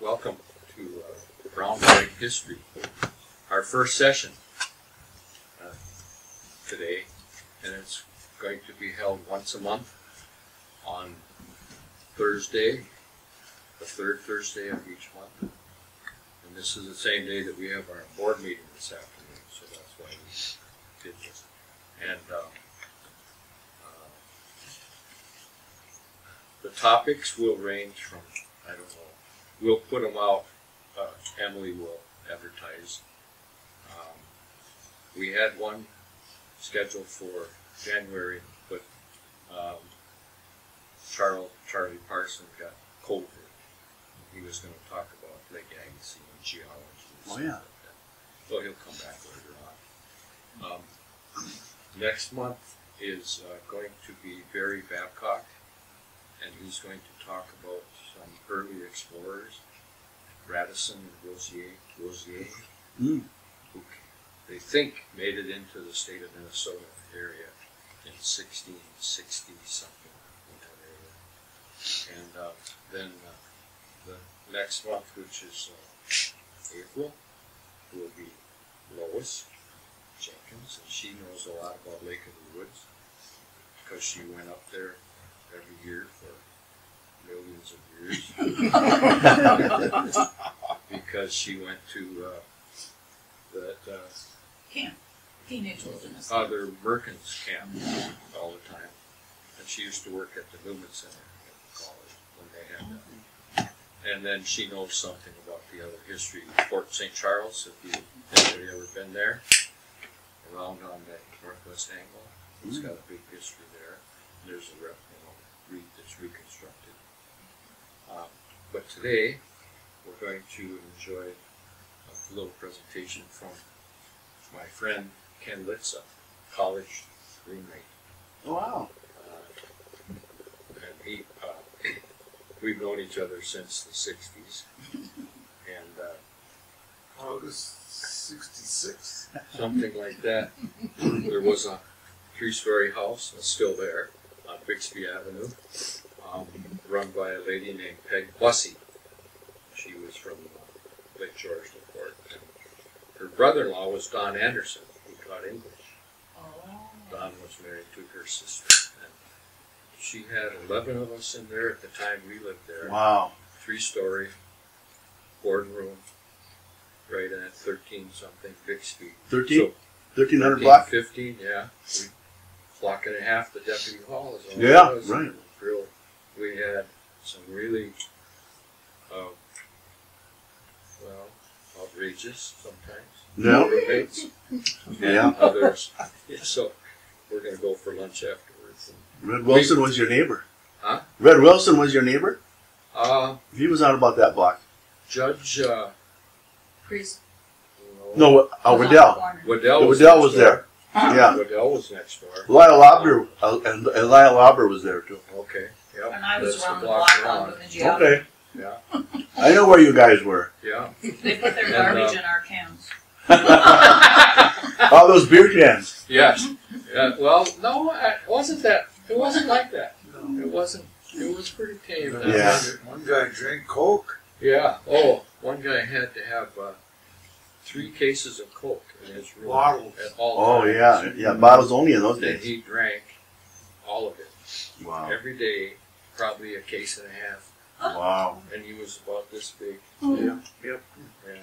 welcome to uh, Brown Bag History, our first session uh, today, and it's going to be held once a month on Thursday, the third Thursday of each month. And this is the same day that we have our board meeting this afternoon, so that's why we did this. And uh, uh, the topics will range from, I don't know, we'll put them out, uh, Emily will advertise. Um, We had one scheduled for January, but, um, Charles, Charlie Parson got COVID. He was gonna talk about Lake Agassiz and geology and Oh, yeah. like that. So he'll come back later on. Um, Next month is, uh, going to be Barry Babcock, and he's going to talk about some early explorers, Radisson and Rosier, Rosier, Mm. who they think made it into the state of Minnesota area in sixteen sixty something in that area. And uh, then uh, the next month, which is uh, April, will be Lois Jenkins, and she knows a lot about Lake of the Woods because she went up there every year for millions of years because she went to uh, that uh, Camp, teenage wilderness. other Merkins camp all the time, and she used to work at the Newman Center at the college when they had that. And then she knows something about the other history. Fort St. Charles, if you anybody ever been there, around on the northwest angle, it's got a big history there. There's a rep, you know, re, that's reconstructed. Um, but today, we're going to enjoy a little presentation from my friend Ken Litzau, college roommate. Wow. Uh, and he, uh, we've known each other since the '60s, and uh, August sixty-six. something like that. There was a three-story house, it's still there, on Bixby Avenue, um, run by a lady named Peg Bussey. She was from uh, Lake George, Newport. And Her brother-in-law was Don Anderson, who taught English. Oh. Don was married to her sister. And she had 11 of us in there at the time we lived there. Wow. Three story boardroom, right at 13 something Bixby. Thirteen? So, Thirteen hundred block? 15, yeah. We, block and a half, the deputy hall is all Yeah, right. Real, we had some really, uh, well, outrageous sometimes Yeah. roommates. Yeah. And others. Yeah, so we're going to go for lunch afterwards. Red Wilson was your neighbor. Huh? Red Wilson was your neighbor? Uh, He was out about that block. Judge, uh, Priest. No, uh, was Waddell. Waddell was, Waddell next was door. there. Yeah. Waddell was next door. Lyle Lauber, uh, and and Lyle Lauber was there too. Okay, yep. And I was that's around the block block around. on with the geography. Okay. Yeah, I know where you guys were. yeah. They put their And, garbage uh, in our cans. All those beer cans. Yes. Yeah, well, no, it wasn't that. It wasn't like that. It wasn't. It was pretty tame. Yeah. One guy drank Coke. Yeah. Oh, one guy had to have uh, three cases of Coke in his room Bottles. at all Oh times. yeah, yeah. Bottles only in those And days. he drank all of it Wow. every day, probably a case and a half, Wow. and he was about this big. Yeah. Yep. Yeah,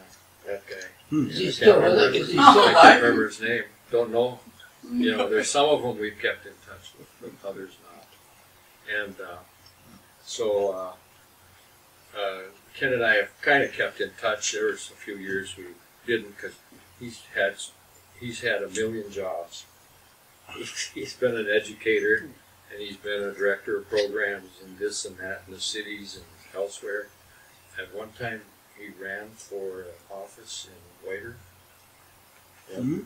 that guy. Hmm. Yeah, Is he I still can't with remember- it? Is he still I can't remember his name. Don't know. You know, there's some of them we've kept in touch with, but others not. And uh, so uh, uh, Ken and I have kind of kept in touch. There was a few years we didn't because he's had he's had a million jobs. He's been an educator and he's been a director of programs and this and that in the cities and elsewhere. At one time, he ran for office in White Earth. Yeah. Remember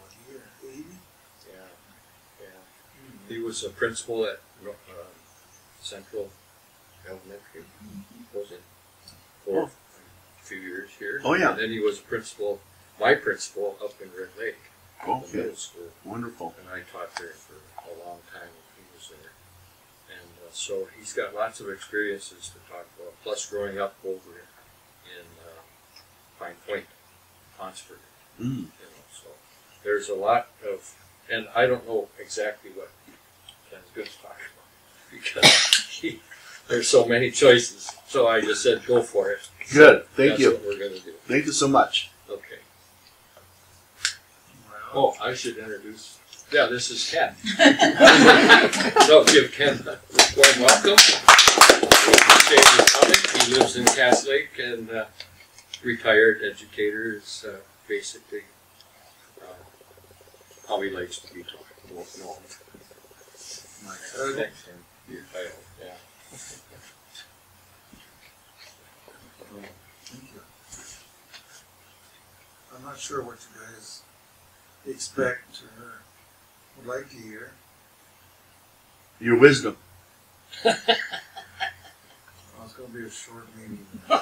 what year? Eighty? Yeah, yeah. He was a principal at uh, Central Elementary, was it? For Oh. a few years here. Oh, yeah. And then he was principal, my principal up in Red Lake, Okay. middle school. Wonderful. And I taught there for a long time when he was there. And uh, so he's got lots of experiences to talk about plus growing up over in uh, Pine Point, Ponsford. Mm. You know, so there's a lot of, and I don't know exactly what Ken's going to talk about because he, there's so many choices. So I just said, go for it. Good. Thank That's you. what we're going to do. Thank you so much. Okay. Well, Oh, I should introduce. Yeah, this is Ken. so give Ken a warm welcome. We appreciate his coming. He lives in Cass Lake and uh, retired educator is uh, basically uh, how he likes to be known. my cousin, Your title, yeah. thank you. I'm not sure what you guys expect or would like to hear. Your wisdom. Well, it's gonna be a short meeting.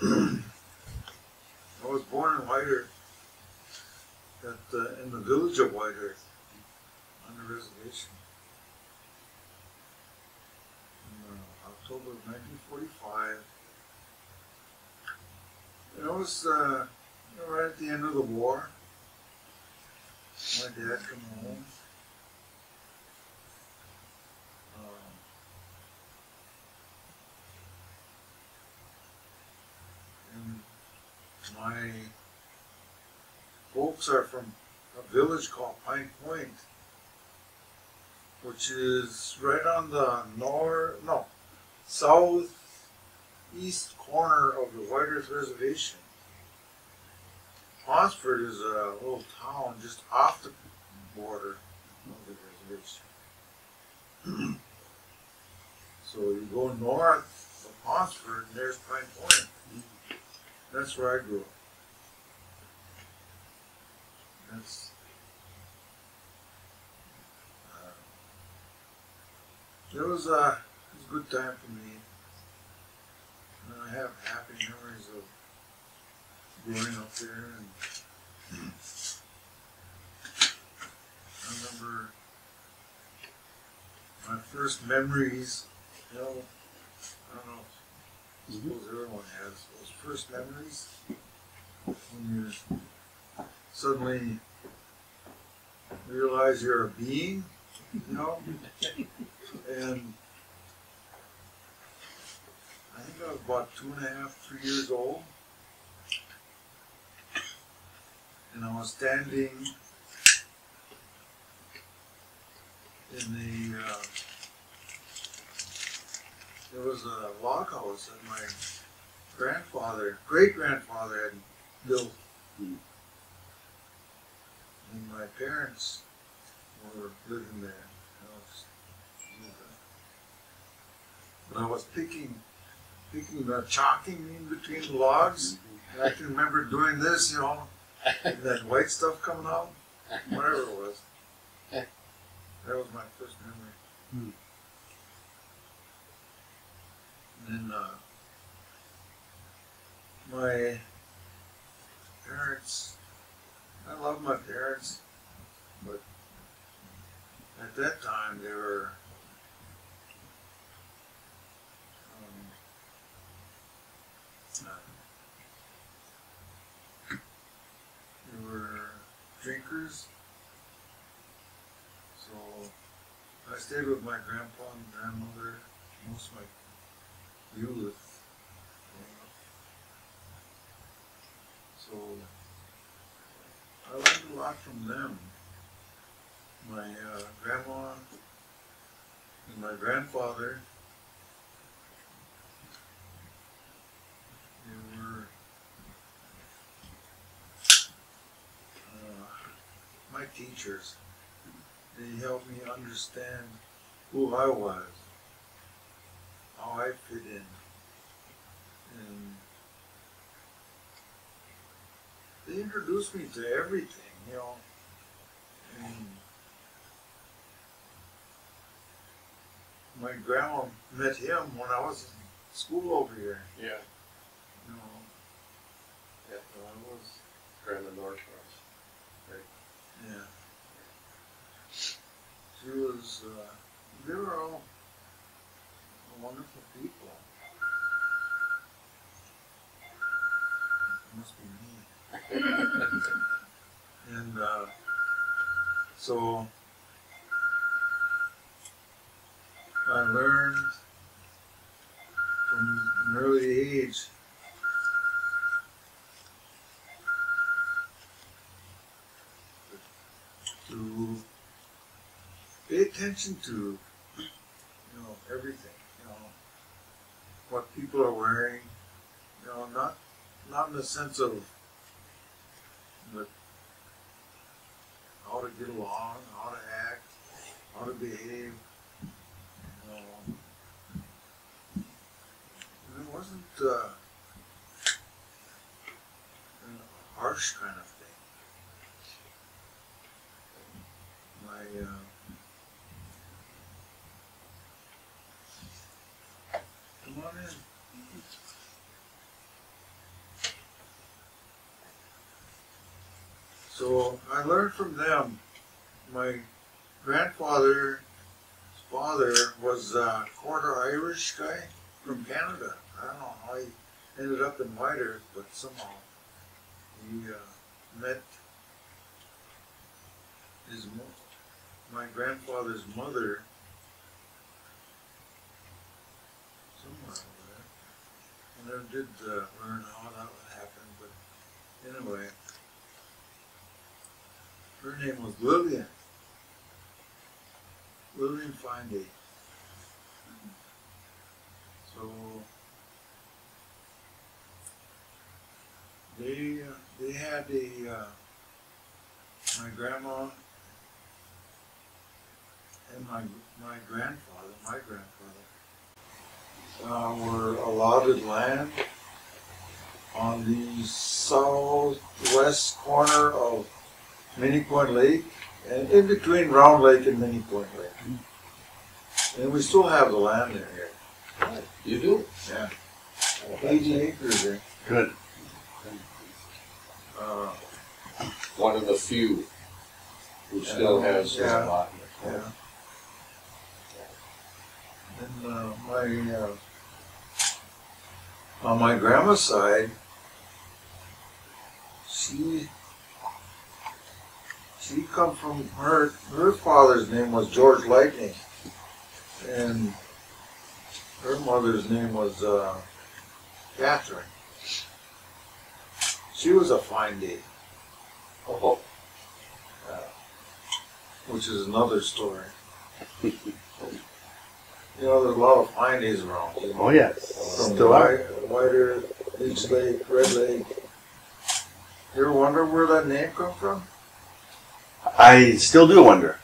Um, I was born in White Earth, at, uh, in the village of White Earth, on the reservation. In uh, October of 1945. It was uh, right at the end of the war. My dad come home. Um, and my folks are from a village called Pine Point, which is right on the north, no, southeast corner of the White Earth Reservation. Ponsford is a little town just off the border of the reservation. so you go north of Ponsford, and there's Pine Point. That's where I grew up. That's. Uh, it was, uh, it was a good time for me. I have happy memories of growing up there and I remember my first memories, you know, I don't know, I suppose everyone has those first memories. When you suddenly realize you're a being, you know, and I think I was about two and a half, three years old. And I was standing in the, uh, there was a log house that my grandfather, great grandfather had built. And my parents were living there. I was, but I was picking, picking the chalking in between logs. And I can remember doing this, you know, and that white stuff coming out, whatever it was. That was my first memory. Hmm. And then uh, my parents, I love my parents, but at that time they were um, uh, they were drinkers. So I stayed with my grandpa and grandmother most of my youth. So I learned a lot from them. My uh, grandma and my grandfather. They were uh, my teachers. They helped me understand who I was, how I fit in, and they introduced me to everything, you know. And my grandma met him when I was in school over here, Yeah, you know. yeah, So I was, Grandma Northwest. Was, uh, they were all wonderful people. Must be me. and, uh, so I learned from an early age to pay attention to, you know, everything, you know, what people are wearing, you know, not, not in the sense of, but how to get along, how to act, how to behave, you know. And it wasn't, uh, a harsh kind of thing. My, uh, come on in. So I learned from them. My grandfather's father was a quarter Irish guy from Canada. I don't know how he ended up in White Earth, but somehow he uh, met his my grandfather's mother somewhere over there. I never did uh, learn how that happened, but anyway, her name was Lillian. Lillian Fineday. So they uh, they had a uh, my grandma and my my grandfather, my grandfather, uh, were allotted land on the southwest corner of Many Point Lake, and in between Round Lake and Many Point Lake. And we still have the land there here. You do? Yeah. Eighty acres there. Good. Uh, One of the few who still has his Yeah. lot. Yeah. And uh, my uh, on my grandma's side, she she come from her her father's name was George Lightning, and her mother's name was uh, Catherine. She was a fine day, Oh, which is another story. you know, there's a lot of fine days around. you know. Oh, yes. From Still. White, White Earth, Leech Lake, Red Lake. You ever wonder where that name come from? I still do wonder.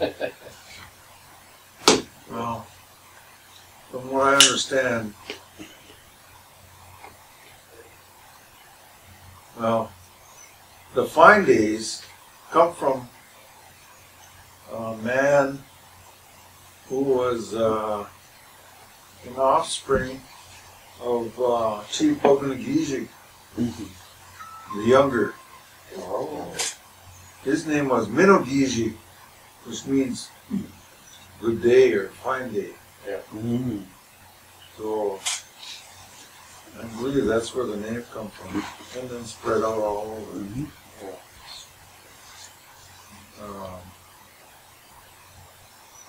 Well, from what I understand, well, the findings come from a man who was uh, an offspring of uh, Chief Bugnagijic, the younger. His name was Minogiji, which means good day or fine day. Mm. So I believe that's where the name come from, and then spread out all over. Mhm. Um,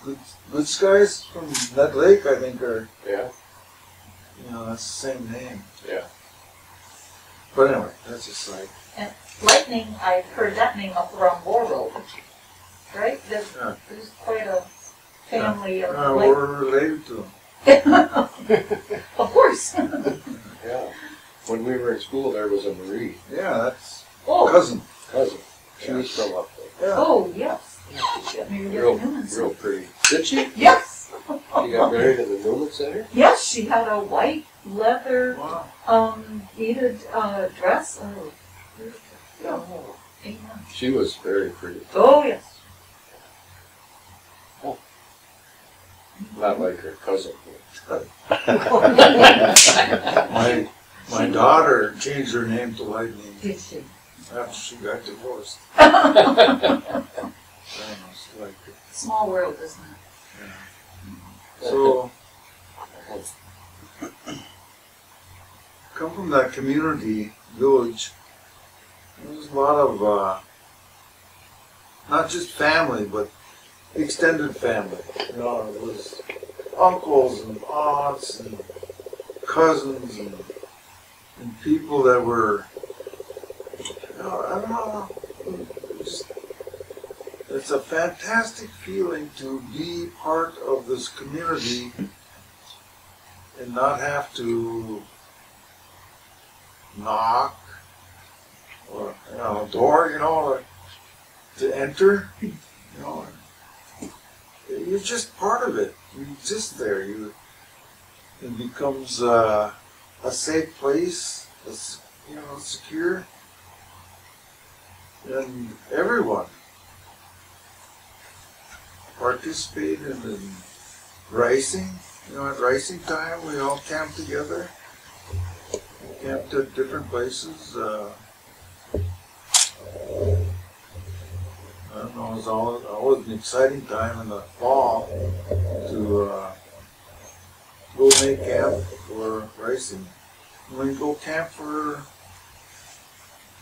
good, good skies from that lake, I think, are yeah, you know that's the same name. Yeah. But anyway, that's a side. Lightning, I've heard that name up around Warroad, right? There's, Yeah. there's quite a family of Uh, light- we're related to them. Of course. yeah. When we were in school, there was a Marie Yeah, that's Oh, cousin. cousin. She was from up there. Yeah. oh, yes. Maybe Real, the Newmans. real pretty. Did she? Yes. She got married in the Newman Center? Yes, she had a white leather Wow. um beaded uh dress. Oh, Oh. amen. She was very pretty. Oh yes. Not like her cousin. My my daughter changed her name to Lightning Did she? after she got divorced. I don't like it. Small world, isn't it? So, come from that community village. There's a lot of uh, not just family, but extended family. You know, it was uncles and aunts and cousins and, and people that were. You know, I don't know. Just, it's a fantastic feeling to be part of this community and not have to knock or you know a door, you know, to enter. You know, you're just part of it. You exist there. You it becomes uh, a safe place. It's you know secure, and everyone participated in ricing. You know, at ricing time, we all camped together. We camped at different places. Uh, I don't know, it was always, always an exciting time in the fall to uh, go make camp for ricing. We go camp for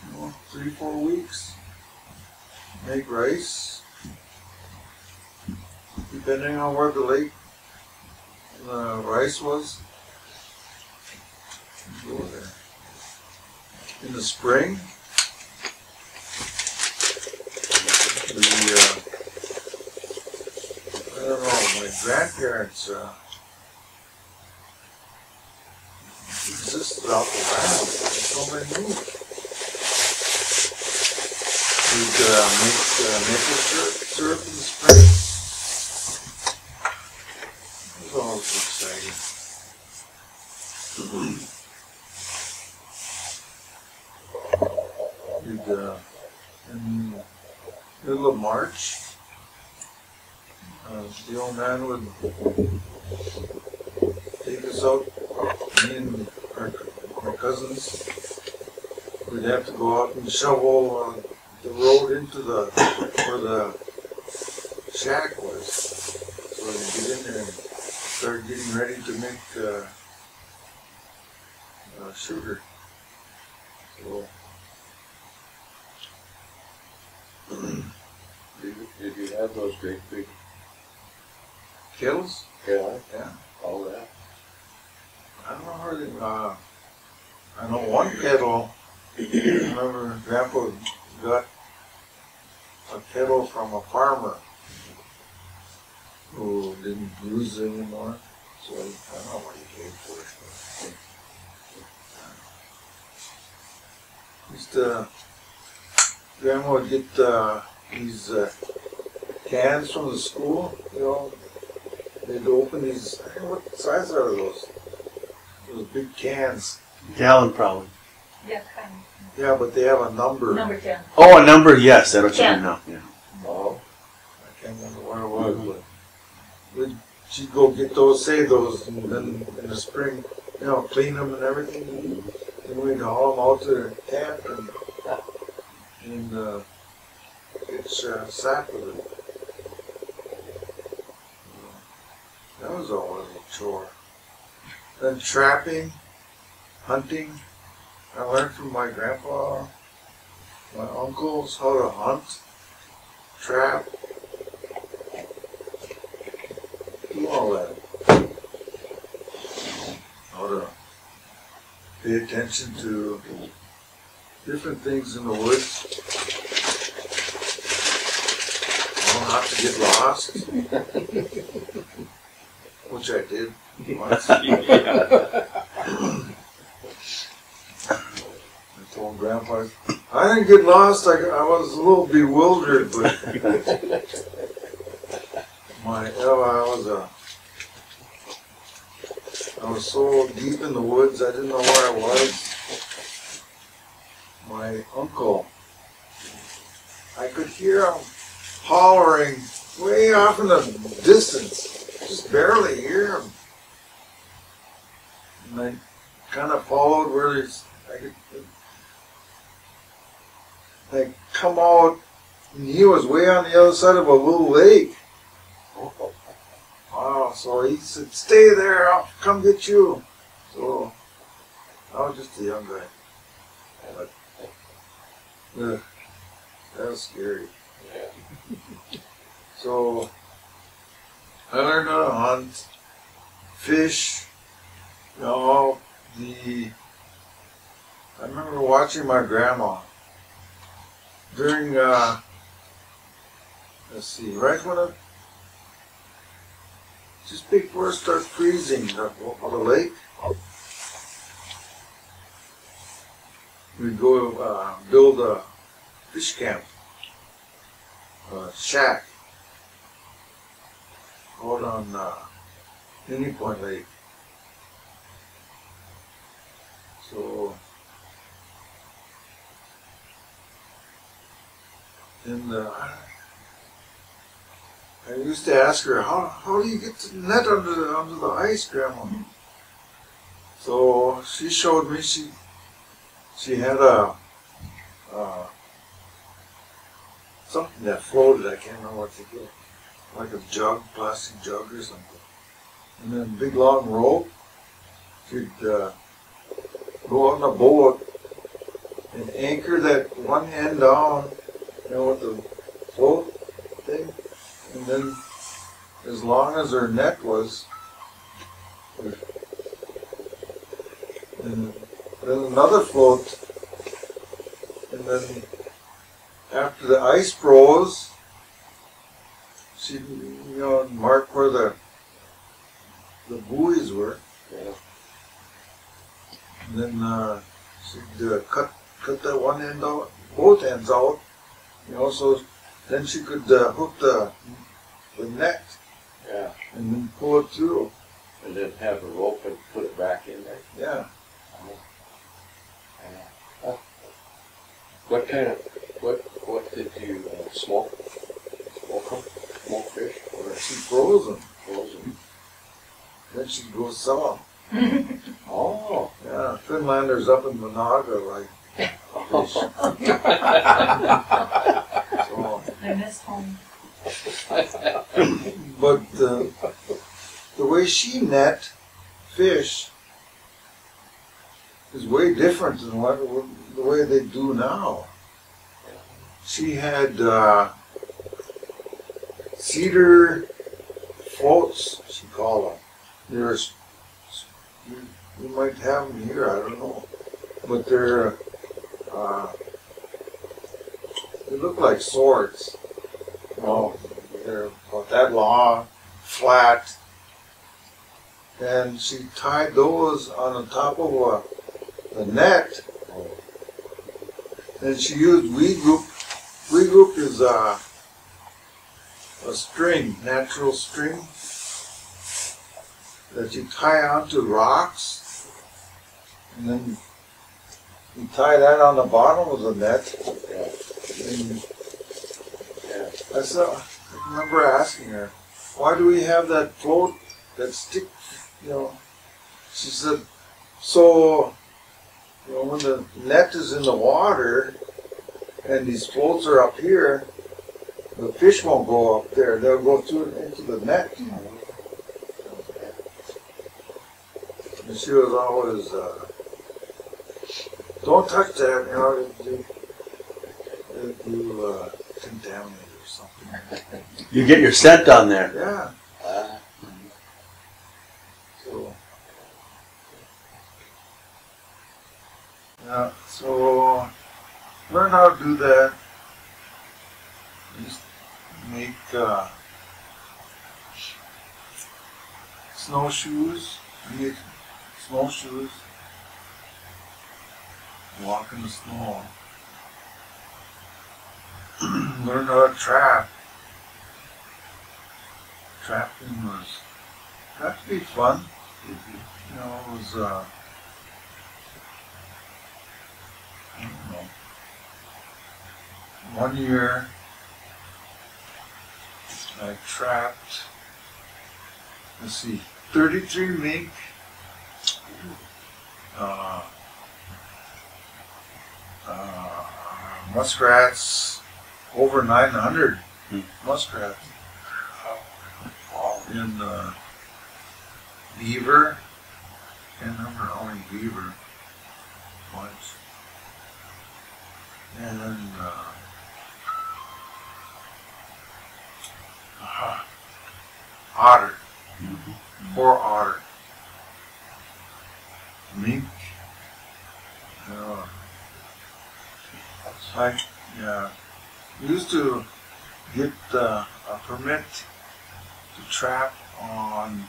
you know, three, four weeks. Make race. Depending on where the lake the rice was. In the spring, the uh, I don't know, my grandparents uh, existed off the land. So they moved. We'd uh, make uh, maple syrup, syrup in the spring. It was always We'd, uh, in middle of March, uh, the old man would take us out, me and our, my cousins, we'd have to go out and shovel uh, the road into the, where the shack was. So we get in there and start getting ready to make uh, uh, sugar. So, Did you, did you have those great big, kettles? yeah, Yeah. all that? I don't know where they, uh, I know one kettle, I remember Grandpa got a kettle from a farmer didn't use it anymore, so I don't know what he paid for it. but- Used to, Grandma would get, uh, these, uh, cans from the school, you know, they'd open these, I don't know what size are those? Those big cans. Gallon probably. Yeah, kind of. Yeah, but they have a number. Number ten. Oh, a number, yes, that's what you Yeah. mean now. Yeah. Oh, I can't remember where it was, but we'd, she'd go get those, save those, and then in the spring, you know, clean them and everything. Then we'd haul them out to the camp and, and, uh, get uh, sat with it. That was always a chore. Then trapping, hunting. I learned from my grandpa, my uncles, how to hunt, trap, do all that. How to pay attention to different things in the woods. How not have to get lost. Which I did once. I told Grandpa, I didn't get lost. I, I was a little bewildered, but my oh, I was a I was so deep in the woods. I didn't know where I was. My uncle, I could hear him hollering way off in the distance. Just barely hear him. And I kind of followed where he's. I could. I come out And he was way on the other side of a little lake. Oh, oh. Wow, so he said, stay there, I'll come get you. So, I was just a young guy. But, yeah, that was scary. Yeah. So, I learned how to hunt, fish, you know, the, I remember watching my grandma during, uh, let's see, right when it, just before it starts freezing, the, the lake, we'd go, uh, build a fish camp, a shack out on, uh, Indian Point Lake. So, and uh, I used to ask her, how, how do you get the net under the, under the ice, Grandma? So she showed me she she had a something that floated. I can't remember what call it, like a jug, plastic jug or something, and then a big long rope. She'd uh, go on a boat and anchor that one end down, you know, with the float thing, and then as long as her net was, and then another float, and then after the ice froze, she, you know, mark where the the buoys were. Yeah. And then uh, she'd uh, cut cut that one end out, both ends out, you know, so then she could uh, hook the the net Yeah. and then pull it through. And then have a rope and put it back in there. Yeah, What kind of, what, what did you uh, smoke? Smoke them? Smoke fish? Or she froze them. frozen? Then she'd go sell them. Oh. Yeah, Finlanders up in Menahga like fish. so, I miss home. but uh, the way she net fish is way different than what the way they do now. She had uh, cedar floats, she called them. They're s- s- you, you might have them here, I don't know, but they're uh, they look like swords. Oh, you know, they're about that long, flat, and she tied those on the top of a, the net. And she used weed group. Weed group is a, a string, natural string that you tie onto rocks, and then you tie that on the bottom of the net. And. I saw, I remember asking her, why do we have that float, that stick, you know? She said, so, you know, when the net is in the water and these floats are up here, the fish won't go up there. They'll go through into the net. And she was always, uh, don't touch that, you know, you, you uh, contaminate. You get your scent on there. Yeah. Ah, So, yeah, so learn how to do that. Just make uh, snowshoes. Make snowshoes. Walk in the snow. learn how to trap. Trapping was that could be fun. You know, it was, uh, I don't know, one year I trapped, let's see, 33 mink, uh, uh, muskrats, over nine hundred Hmm. muskrats. In, uh, beaver, can't remember how many beaver points. And then, uh, uh, otter, four otter. Mink, uh, I, yeah, we used to get uh, a permit to trap on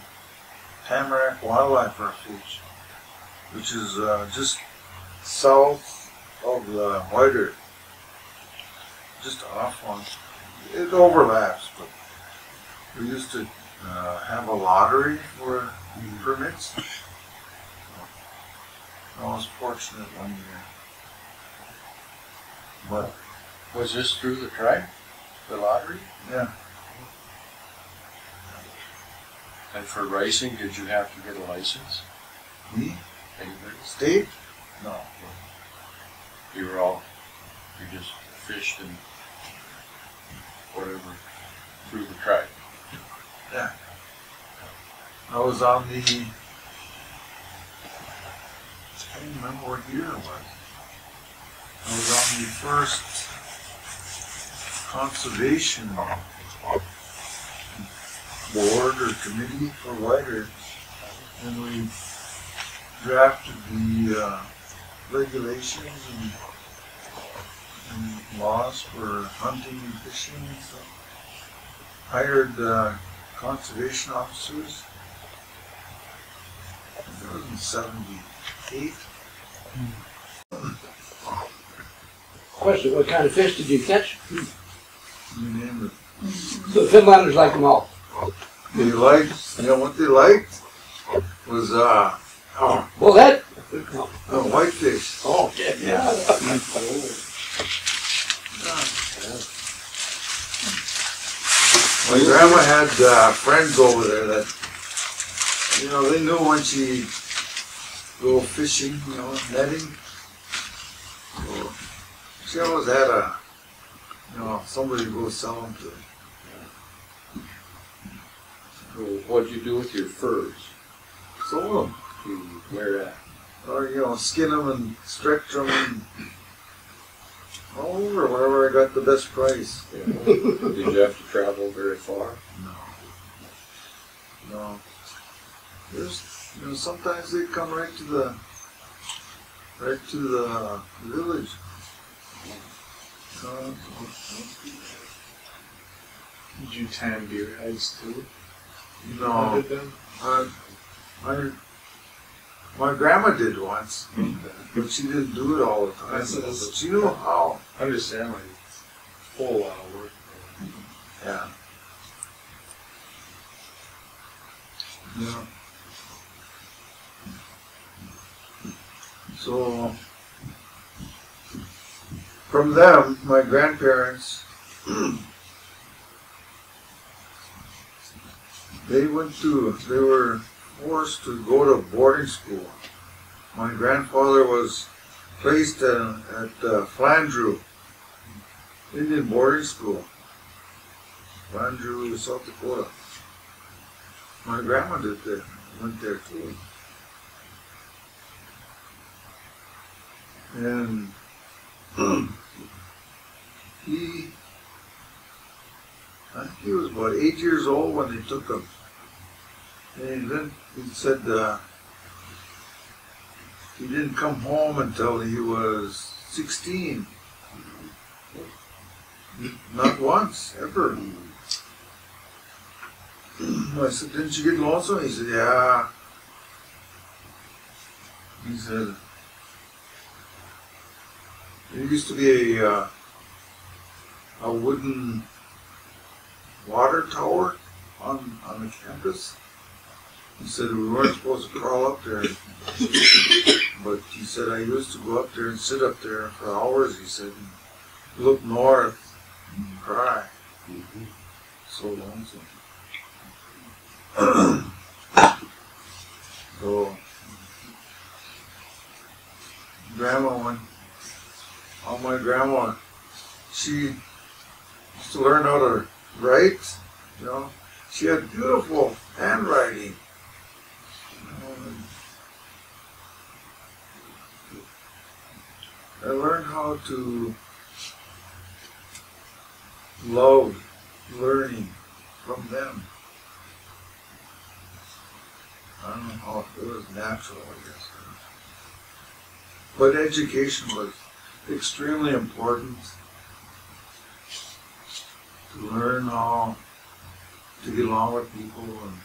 Tamarac Wildlife Refuge, which is uh, just south of the White Earth, just off on. It overlaps, but we used to uh, have a lottery for permits. I was fortunate one year, but Was this through the tribe, the lottery? yeah. And for ricing, did you have to get a license? Me? Anybody? State? No. You were all, you just fished and whatever through the track. Yeah. I was on the. I can't remember what year it was. I was on the first conservation board or committee for White and we drafted the uh, regulations and, and laws for hunting and fishing and stuff. Hired uh, conservation officers. It was in seventy-eight. Question, what kind of fish did you catch? You name it. The Finlanders like them all. They liked, you know what they liked? Was, uh, oh, Well, that, uh, whitefish. oh, okay. Yeah. My grandma had, uh, friends over there that, you know, they knew when she go fishing, you know, netting. So, She always had a, you know, somebody to go sell them to. So what'd you do with your furs? Sold them. You wear that? or you know, skin them and stretch them and all over wherever I got the best price. Did you have to travel very far? No, no. There's, you know, sometimes they come right to the, right to the village. Uh, Did you tan deer heads too? No? I, I, my grandma did once, hmm. but she didn't do it all the time. That's- that's- But she knew how. I Understand like a whole lot of work. Yeah. Yeah. So, from them, my grandparents, they went to, they were forced to go to boarding school. My grandfather was placed at, uh, Flandreau Indian boarding school. Andrew, South Dakota. My grandma did that, went there too. And he, I think he was about eight years old when they took him. And then he said uh, he didn't come home until he was 16. Not once, ever. I said, didn't you get lonesome? He said, yeah. He said, there used to be a, uh, a wooden water tower on, on the campus. He said we weren't supposed to crawl up there. But he said I used to go up there and sit up there for hours, he said, look north and cry. So lonesome. so grandma went on my grandma she used to learn how to write, you know. She had beautiful handwriting. I learned how to love learning from them. I don't know how it was natural, I guess. But education was extremely important to learn how to get along with people and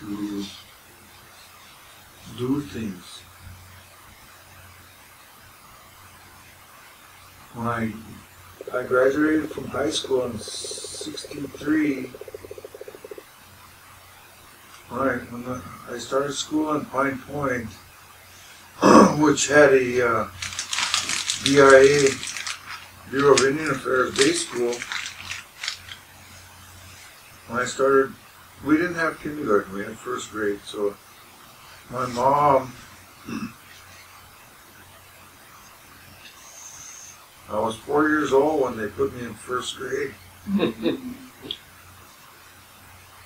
to do things. When I I graduated from high school in '63. When I, when the, I started school in Pine Point, which had a uh, BIA, Bureau of Indian Affairs day school. When I started, we didn't have kindergarten, we had first grade, so my mom I was four years old when they put me in first grade.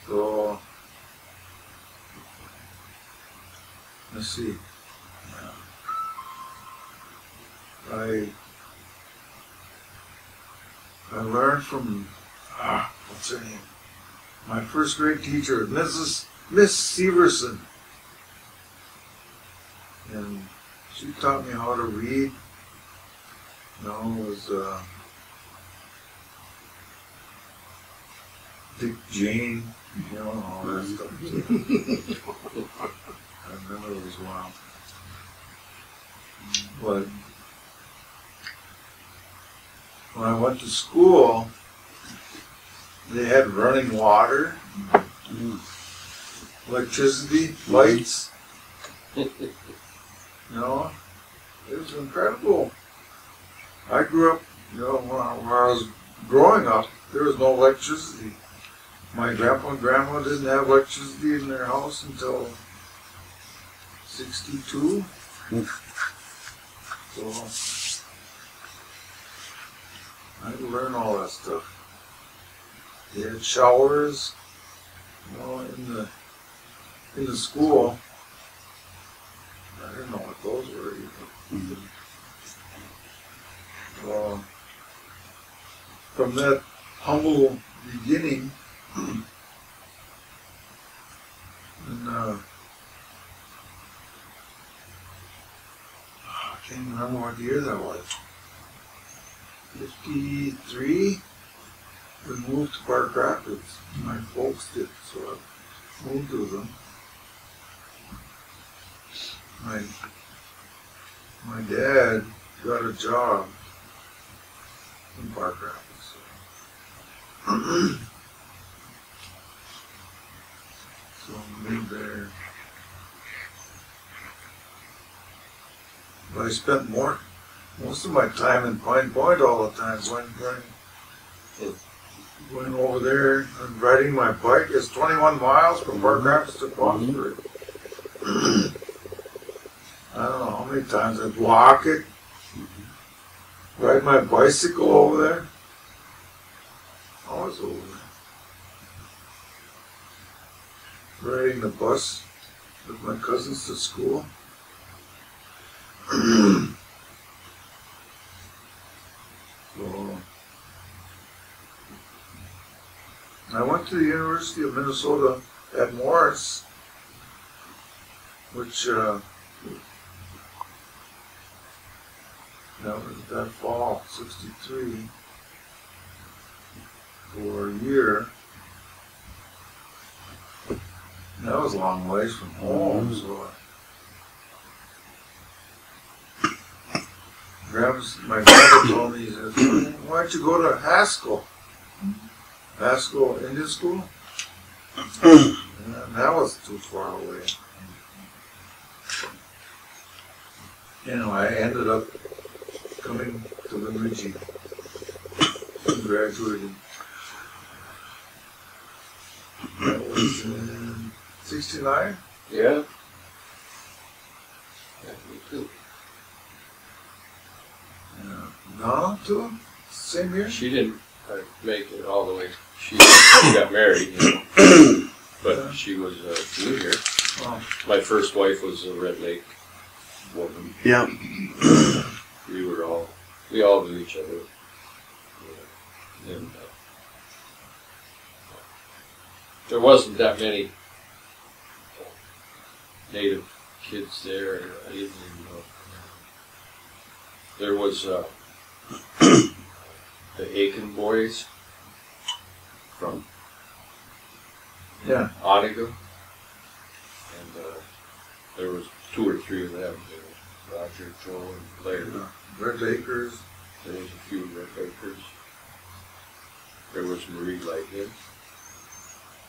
so, let's see. I I learned from ah, what's her name? My first grade teacher, Mrs. Miss Severson, and she taught me how to read. No, it was uh, Dick Jane, you know, all that stuff. too. I remember it was wild. But when I went to school, they had running water, electricity, lights. You know, it was incredible. I grew up, you know, when I, when I was growing up, there was no electricity. My grandpa and grandma didn't have electricity in their house until 62. So I had to learn all that stuff. They had showers, you know, in the in the school. I didn't know what those were either. Uh, from that humble beginning, and uh, I can't remember what year that was. 53, we moved to Park Rapids. My folks did, so I moved with them. My, my dad got a job in Park Rapids. so I moved there. But I spent more, most of my time in Pine Point all the time, going, going, going over there and riding my bike. It's 21 miles from Park Rapids to Foxbury. I don't know how many times I'd walk it, mm-hmm. ride my bicycle over there. Always over there. Riding the bus with my cousins to school. so, I went to the University of Minnesota at Morris, which uh, that was that fall, '63, for a year. And that was a long ways from home, so. I- my grandpa told me, he says, why don't you go to Haskell? Haskell Indian School? And that was too far away. Anyway, I ended up coming to Bemidji and graduated. That was in '69. Yeah? Yeah, me too. Yeah. Donna too? Same year? She didn't uh, make it all the way. She, she got married, you know, but she was a junior. Oh, My first wife was a Red Lake woman. Yeah. We were all, we all knew each other. Yeah. And, uh, there wasn't that many native kids there. I didn't even know. There was uh, the Aiken boys from Yeah. Onaga. And uh, there was two or three of them. There was Roger, Joe, and Larry. yeah. Red Lakers. There was a few Red Lakers. There was Marie Lightning.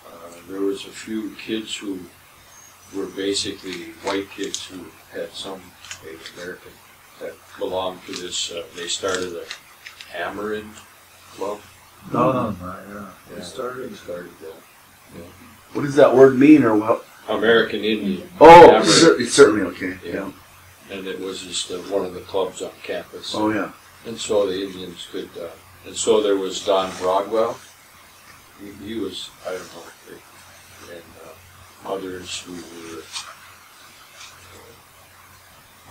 Uh, there was a few kids who were basically white kids who had some Native American that belonged to this. Uh, they started a Amerind club. Donna and I, yeah. We Yeah, started. They started that. What does that word mean, or what? American Indian. Oh, Amerind. cer- it's certainly okay. Yeah. Yeah. and it was just uh, one of the clubs on campus. Oh yeah. And so the Indians could, uh, and so there was Don Broadwell. He, he was, I don't know, and uh, others who were uh,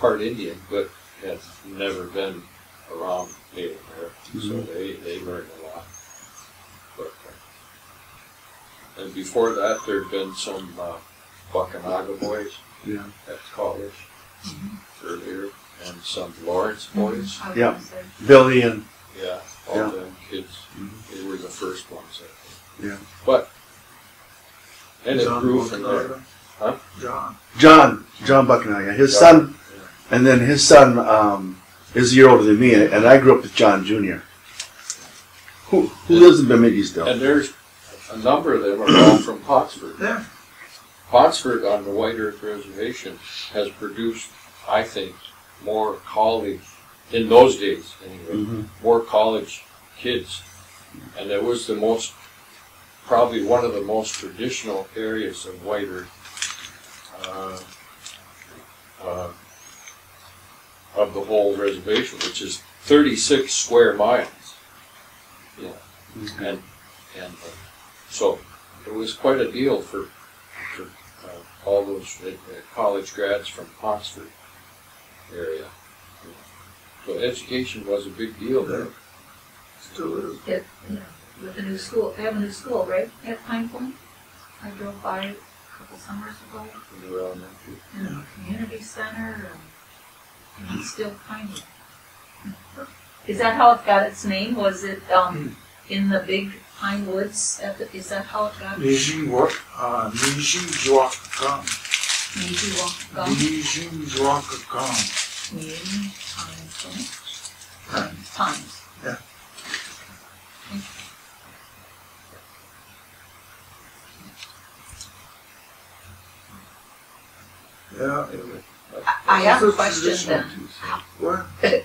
part Indian, but had never been around Native American, so they, they learned a lot. But, uh, and before that, there'd been some uh, Buckanaga boys Yeah. at college earlier, and some Lawrence boys. I was Yeah. Billy and Yeah, all Yeah. them kids. Mhm. They were the first ones, I think. Yeah. But and it grew from there. Buckanaga. Huh? John. John John Buckanaga. His John, son, and then his son um, is a year older than me, and I grew up with John Jr. Who who lives in Bemidji still? And there's a number of them are all from Ponsford. Yeah. Ponsford on the White Earth Reservation has produced, I think, more college in those days anyway, Mhm. more college kids. And it was the most probably one of the most traditional areas of White Earth. Uh, uh, of the whole reservation, which is 36 square miles. Yeah, and and uh, so it was quite a deal for for uh, all those uh, uh, college grads from Ponsford area. So education was a big deal there. Still is. It, yeah, with the new school, they have a new school, right, at Pine Point? I drove by a couple summers ago, in the elementary. in a community center, and, still tiny. Is that how it got its name? Was it, um, in the big pine woods at the, is that how it got? Nijing Wak, uh, Nijing Juakakam. Nijiwaka, Nijing Juakakam. Community Pine Point? Pines, Pines. Yeah. Yeah. I have a question then. What?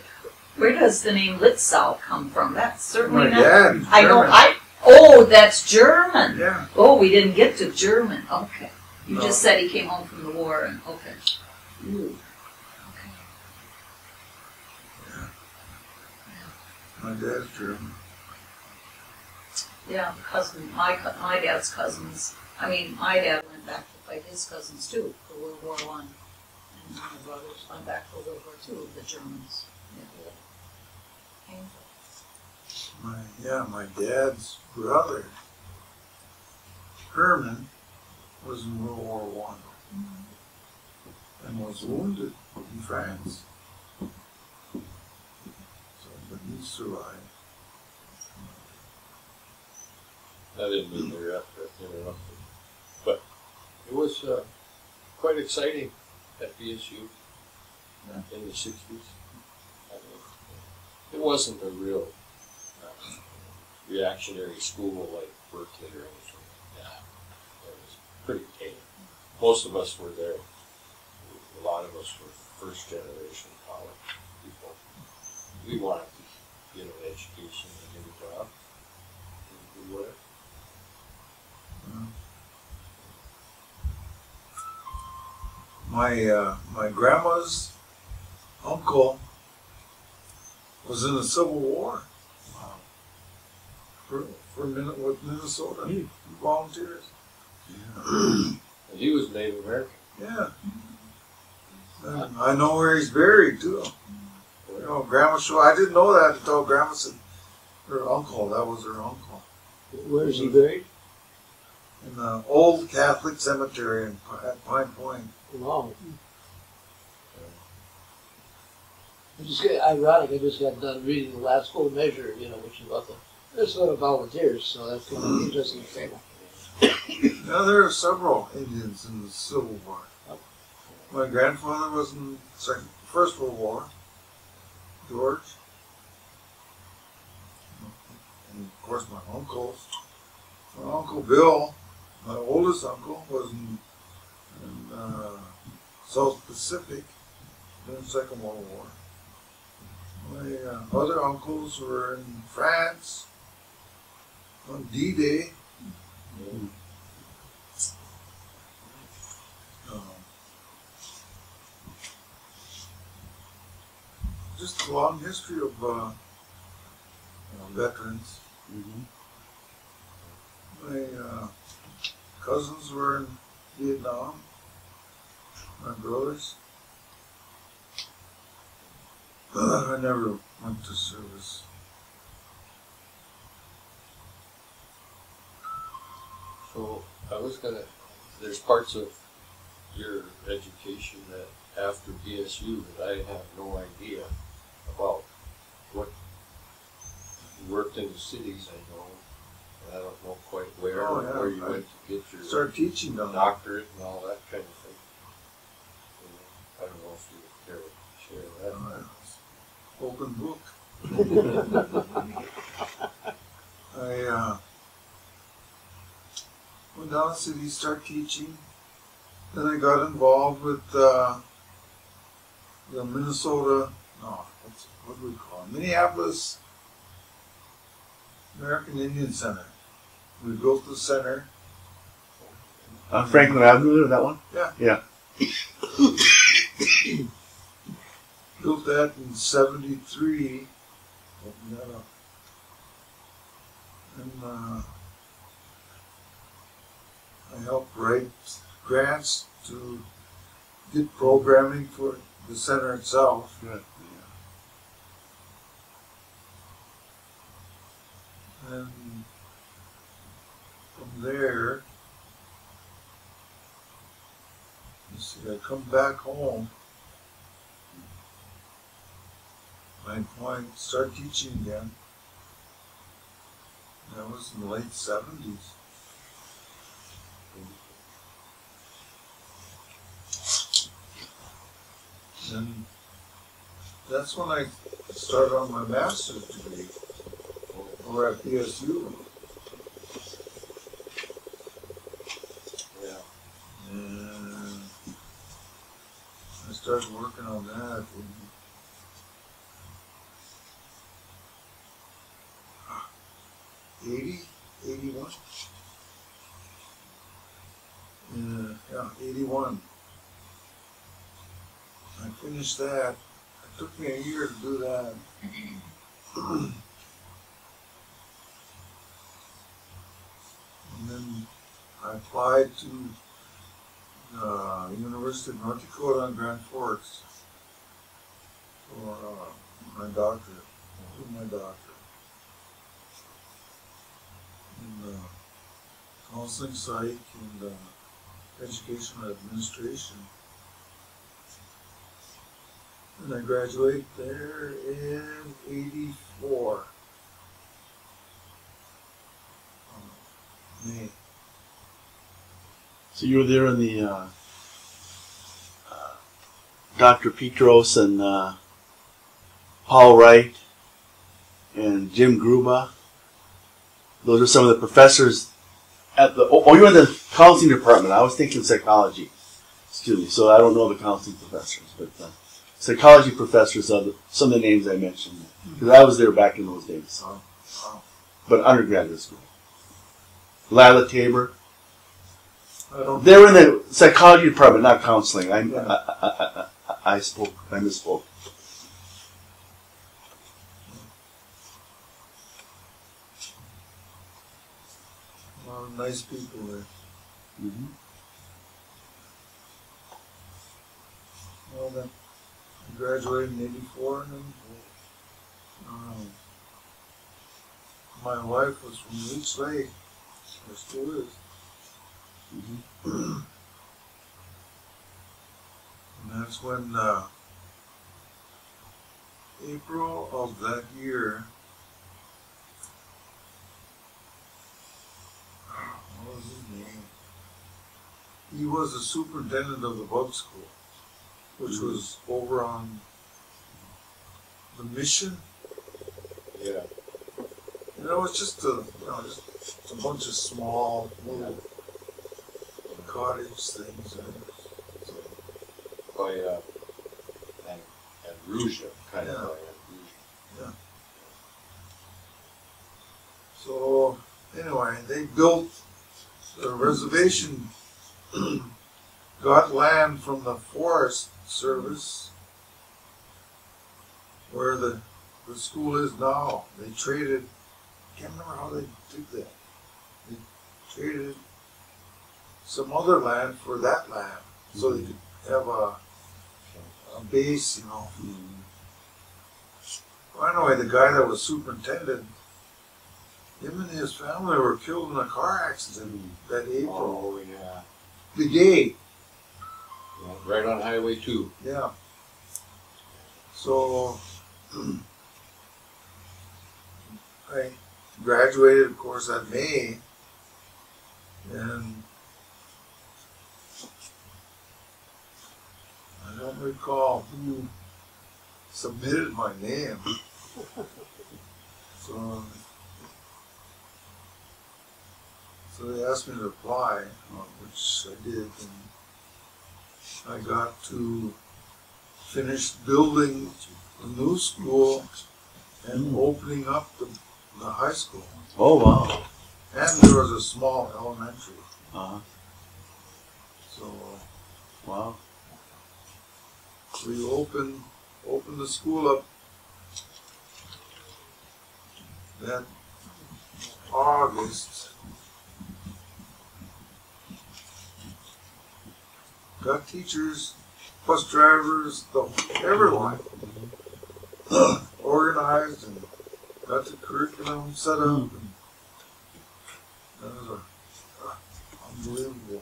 Where does the name Litzau come from? That's certainly My not. dad. I don't, German. I, oh, that's German. Yeah. Oh, we didn't get to German. Okay. You No. just said he came home from the war and, okay. Ooh. Okay. My dad's German. Yeah, cousin, my, cou- my dad's cousins, I mean, my dad went back to fight his cousins too, for World War One. My brothers went back for World War Two, the Germans. Yeah. Painful. My yeah, my dad's brother Herman was in World War One and was wounded in France. So, but he survived. I didn't mean to interrupt. But it was uh, quite exciting at BSU in the 60s. I mean, it wasn't a real uh, reactionary school like Berkeley or anything like that. It was pretty tame. Most of us were there. A lot of us were first generation college people. We wanted to get an education and get a job. And do whatever. My uh, my grandma's uncle was in the Civil War. For, for Min- with Minnesota volunteers. And he was Native American. Yeah. And I know where he's buried too. You know, Grandma show. I didn't know that until Grandma said her uncle. That was her uncle Where is he buried? In the old Catholic cemetery in at Pine Point. Wow. It's just ironic, I just got done reading the last full measure, you know, which is about the, it's sort of volunteers, so that's kind of mm-hmm. interesting thing. Yeah, there are several Indians in the Civil War. My grandfather was in the second, First World War. George. And of course my uncles. My uncle Bill, my oldest uncle, was in, in uh, South Pacific during the Second World War. My uh, other uncles were in France on D-Day. Um, just a long history of uh, veterans. Mhm. My uh, cousins were in Vietnam. My brothers. I never went to service. So I was gonna, there's parts of your education that after BSU that I have no idea about. What, you worked in the cities, I know, I don't know quite where, Oh, yeah, where you I went to get your Started teaching them. doctorate and all that kind of thing. You know, I don't know if you care to share that. Open book. I uh, went down to the city, started teaching. Then I got involved with uh, the Minnesota, no, what's, what do we call it? Minneapolis American Indian Center. We built the center. Uh, Franklin Avenue, that one? Yeah. Yeah. built that in '73. Opened that up. And uh, I helped write grants to get programming for the center itself. Good. And there, see, I come back home. Point, start teaching again. That was in the late seventies. And that's when I started on my master's degree over at BSU. And I started working on that in eighty, eighty-one. Yeah, yeah, eighty-one. I finished that. It took me a year to do that. And then I applied to the University of North Dakota in Grand Forks for uh, my doctorate, do my doctorate in uh, counseling psych and uh, educational administration. And I graduated there in '84. May. So you were there in the uh, uh, Dr. Petros and uh, Paul Wright and Jim Gruba. Those are some of the professors at the. Oh, you were in the counseling department. I was thinking psychology. Excuse me. So I don't know the counseling professors, but uh, psychology professors are the, some of the names I mentioned because I was there back in those days. Oh. But undergraduate school. Lila Tabor. They're in the psychology department, not counseling. I, yeah. I, I, I, spoke, I misspoke. Nice people there. Mm-hmm. Well, then, I graduated in 84 and then, um, my wife was from Leech Lake, where still is. Mm-hmm. And that's when uh, April of that year. What was his name? He was the superintendent of the bug school, which was over on the mission. Yeah. You know, it's just a, you know, just a bunch of small little cottage things. And so, uh, and, and Rouge, kind Yeah. of by Rouge. So anyway, they built the reservation, got land from the Forest Service where the, the school is now. They traded, can't remember how they did that. They traded some other land for that land so they could have a, a base, you know. Well, anyway, the guy that was superintendent, him and his family were killed in a car accident hmm. that April. Oh, yeah. The day, yeah. Right on Highway two. yeah. So I graduated, of course, that May, and I don't recall who submitted my name. So, so they asked me to apply, uh, which I did, and I got to finish building the new school and Mm. opening up the, the high school. Oh wow. And there was a small elementary, Uh-huh. so Wow. We opened, open the school up that August. Got teachers, bus drivers, the, everyone mm-hmm. organized and got the curriculum set up. And that was a, unbelievable.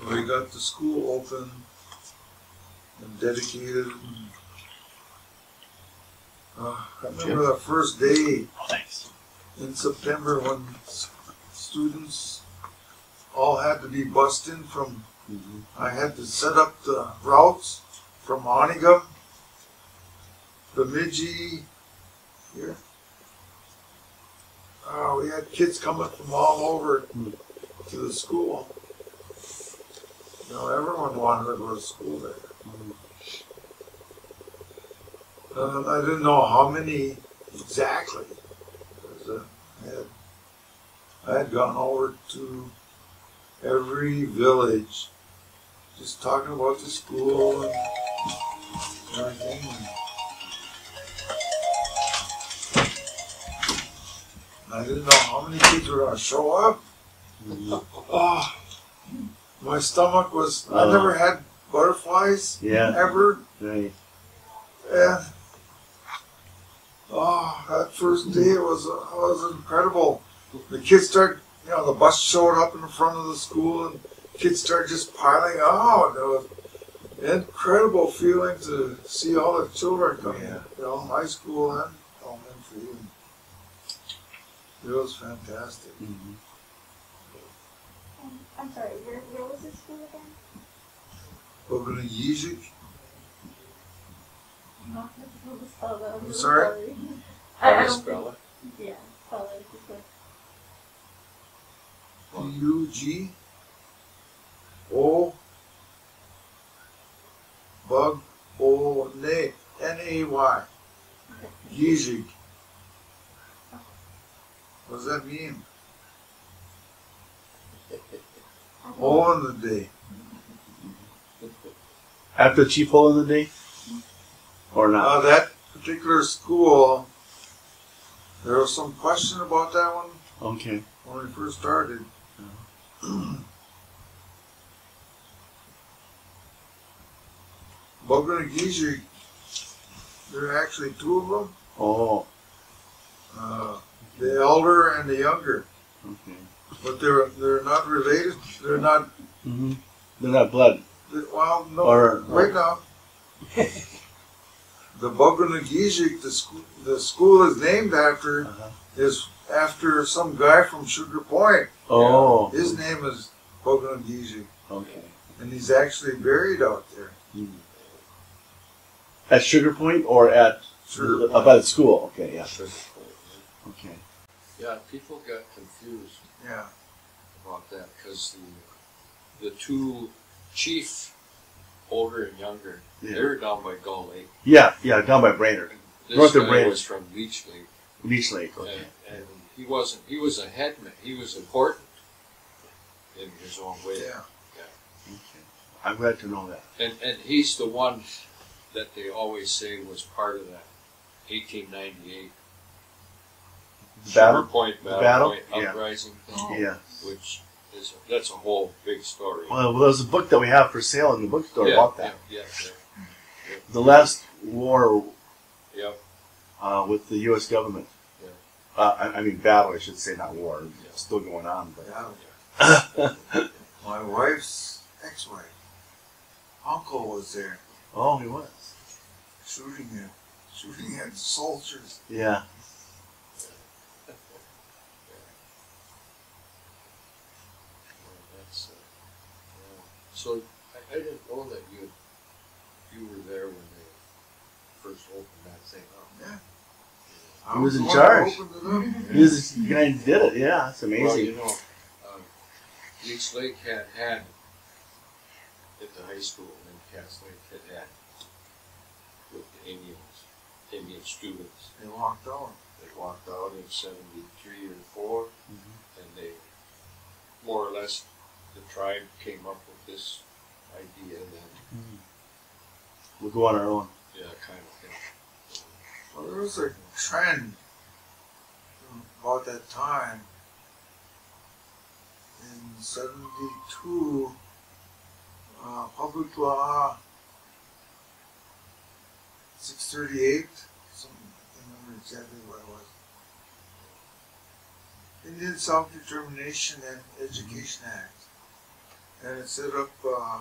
So we got the school open and dedicated. Uh, I remember the first day in September when students all had to be bussed in from, Mm-hmm. I had to set up the routes from Onigum, Bemidji, here. Uh, we had kids coming from all over to the school. You know, everyone wanted to go to school there. Uh, I didn't know how many exactly. uh, I, had, I had gone over to every village, just talking about the school and everything. And I didn't know how many kids were going to show up. Oh, my stomach was. I Uh. never had butterflies Yeah. ever. Right. And oh, that first day was uh, was incredible. The kids start, you know, the bus showed up in front of the school, and kids started just piling out. It was incredible feeling to see all the children coming. Yeah. You know, high school and elementary. And it was fantastic. Mm-hmm. Um, I'm sorry, where, where was this school again? Open Yijik. Not how to spell that. I'm I'm really sorry? I, I How to don't spell it? think, yeah, spell it. Just like, P U G O Bug O N A Y. Yijik. What does that mean? I don't Hole in the day. After Chief Hole in the Day? Or not? Uh, that particular school There was some question about that one Okay. when we first started. Bug-O-Nay-Ge-Shig, there are actually two of them. Oh. Uh, the elder and the younger, Okay. But they're they're not related. They're not. Mm-hmm. They're not blood. Well, no. Or- wait now. the Bug-O-Nay-Ge-Shig, the school, the school is named after Uh-huh. is after some guy from Sugar Point. Oh. His name is Bug-O-Nay-Ge-Shig, Okay. and he's actually buried out there. At Sugar Point or at Sugar uh, by the school? Okay. Yeah. Sugar Okay. Yeah, people got confused Yeah. about that because the the two chief, older and younger, Yeah. they were down by Gull Lake. Yeah. Yeah. Down by Brainerd, This North of Brainerd. was from Leech Lake, Leech Lake. Okay. and, and he wasn't. He was a headman. He was important in his own way. Yeah. okay. I'm glad to know that. And and he's the one that they always say was part of that 1898 The battle. Point The Battle, battle? Point Yeah. uprising thing, Yeah. which is that's a whole big story. Well, there's a book that we have for sale in the bookstore yeah, about that. Yeah, yeah, The last war yeah, yep. uh, with the U.S. government. Yeah. Uh, I, I mean, battle, I should say, not war. Yeah. It's still going on. But My wife's ex-wife, uncle was there oh, he was. shooting at shooting at soldiers. Yeah. Yeah, that's, uh, yeah. So I, I didn't know that you you were there when they first opened that thing up. Yeah. He was the in charge. that opened it up. He was the guy who did it. Yeah, it's Well, amazing. you know, um, Leech Lake had had at the high school in Cass Lake had had with the Indians, Indian students. They walked out. They walked out in '73 or 4 and they more or less the tribe came up with this idea then We'll go on our own. yeah kind of thing. Well, there was a trend about that time in '72. Uh, public law 638. Some, I can't remember exactly what it was. Indian Self Determination and Education Act, and it set up uh,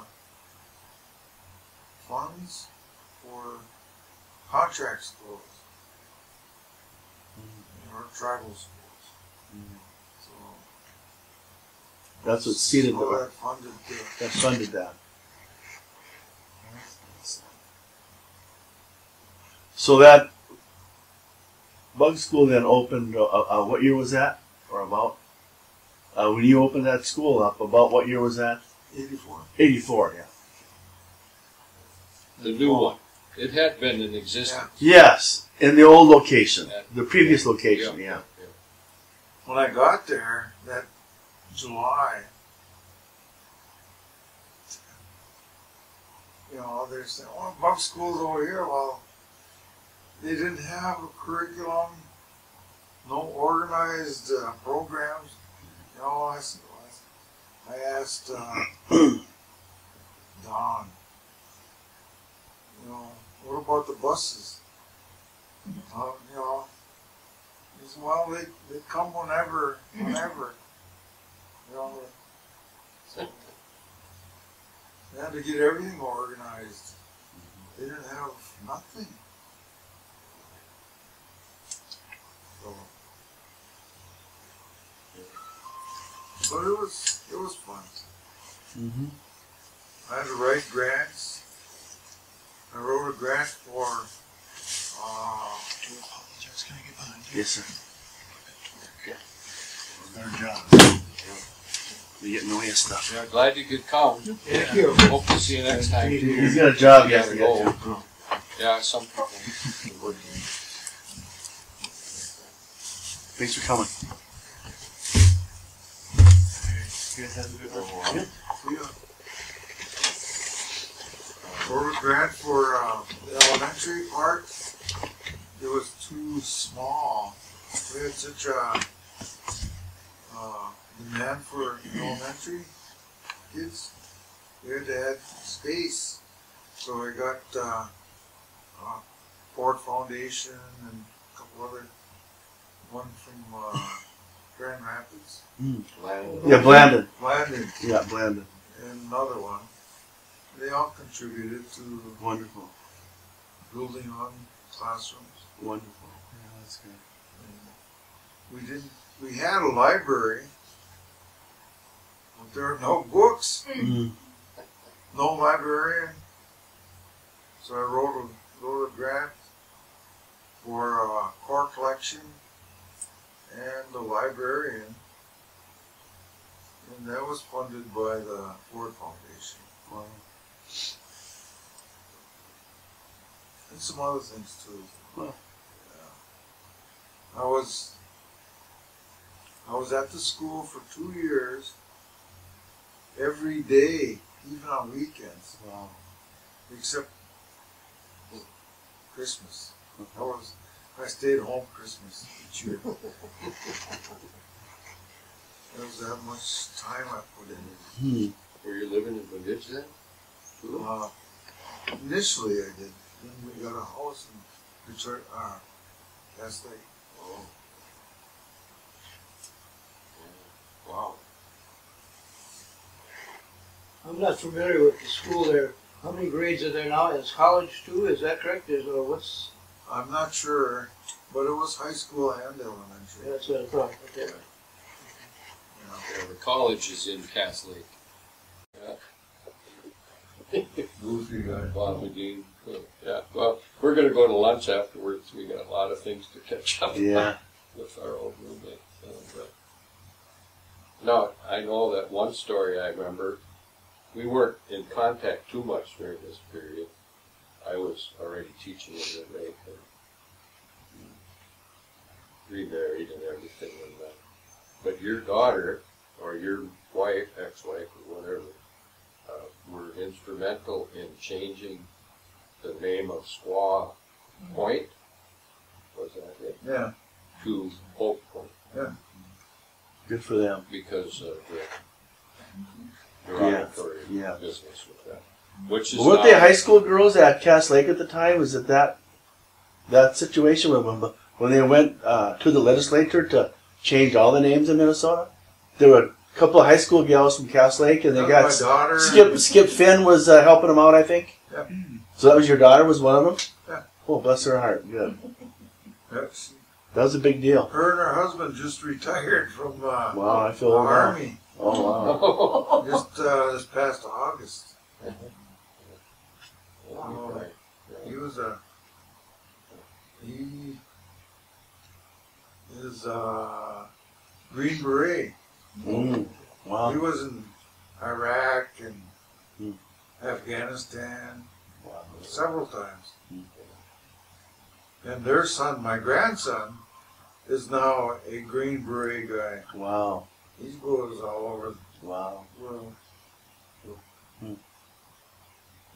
funds for contract schools or tribal schools. So That's what seeded so that funded the, that funded that. So that bug school then opened. Uh, uh, what year was that, or about? Uh, when you opened that school up, about what year was that? 84. Eighty-four. Yeah. The new one. It had been in existence. Yes, in the old location, At- the previous location. Yeah. When I got there that July, you know, they're saying, "Oh, bug schools over here." Well, they didn't have a curriculum, no organized uh, programs. You know, I, s- I asked uh, Don, you know, what about the buses? Uh, you know, he said, well, they, they come whenever, whenever. You know, so they had to get everything organized. They didn't have nothing. So, but it was it was fun. Mm-hmm. I had to write grants. I wrote a grant for uh, Yes, sir. Better job. You get noise stuff. Yeah, glad you could come. Thank you. Hope to see you next time. He's got a job he You has to gotta get go. to. Yeah, some people. Thanks for coming. Guys have a good one. Yeah. Wrote a grant for uh, the elementary part. It was too small. We had such a uh, demand for elementary kids. We had to add space, so I got uh, uh, Ford Foundation and a couple other, one from uh, Grand Rapids, Land. Yeah, Blandin. Landon, Yeah, Blandin. and another one. They all contributed to Wonderful. building on classrooms. Wonderful. Yeah, that's good. We didn't. We had a library, but there are no books, Mm. no librarian. So I wrote a wrote a grant for a core collection and the librarian, and that was funded by the Ford Foundation Wow. and some other things too. Yeah. I was I was at the school for two years, every day, even on weekends, Wow. except Christmas. Uh-huh. I was I stayed home Christmas each year. That was that much time I put in it. Hmm. Were you living in Bemidji then? Uh, initially I did. Then we got a house in Detroit, uh, Cass Lake. Oh. Yeah. Wow. I'm not familiar with the school there. How many grades are there now? Is college too? Is that correct? Is or what's? I'm not sure, but it was high school and elementary. That's what I thought. Okay. you know. Yeah, the college is in Cass Lake. Yeah. Goofy guy. Bob McGee. Yeah, well, we're gonna go to lunch afterwards. We got a lot of things to catch up Yeah. with our old roommate. So, but- No, I know that one story I remember. We weren't in contact too much during this period. I was already teaching in the lake and remarried and everything and that. But your daughter, or your wife, ex-wife, or whatever, uh, were instrumental in changing the name of Squaw mm-hmm. Point. Was that it? Yeah. To Hope Point Yeah. Good for them. because of the mm-hmm. derogatory yeah. business with that. Which is Well, weren't they high school girls at Cass Lake at the time? Was it that that situation when when they went uh, to the legislature to change all the names in Minnesota? There were a couple of high school gals from Cass Lake, and they That got my daughter. Skip Skip Finn was uh, helping them out, I think. Yeah. So that was your daughter was one of them. Yeah. Oh, bless her heart. Good. That's, That was a big deal. her and her husband just retired from uh, Wow, I the feel now. army Oh wow. just uh, this past August. Right. He was a he is a Green Beret. Mm. Wow. He was in Iraq and Hmm. Afghanistan Wow. several times. Hmm. And their son, my grandson, is now a Green Beret guy. Wow. He goes all over Wow. the world.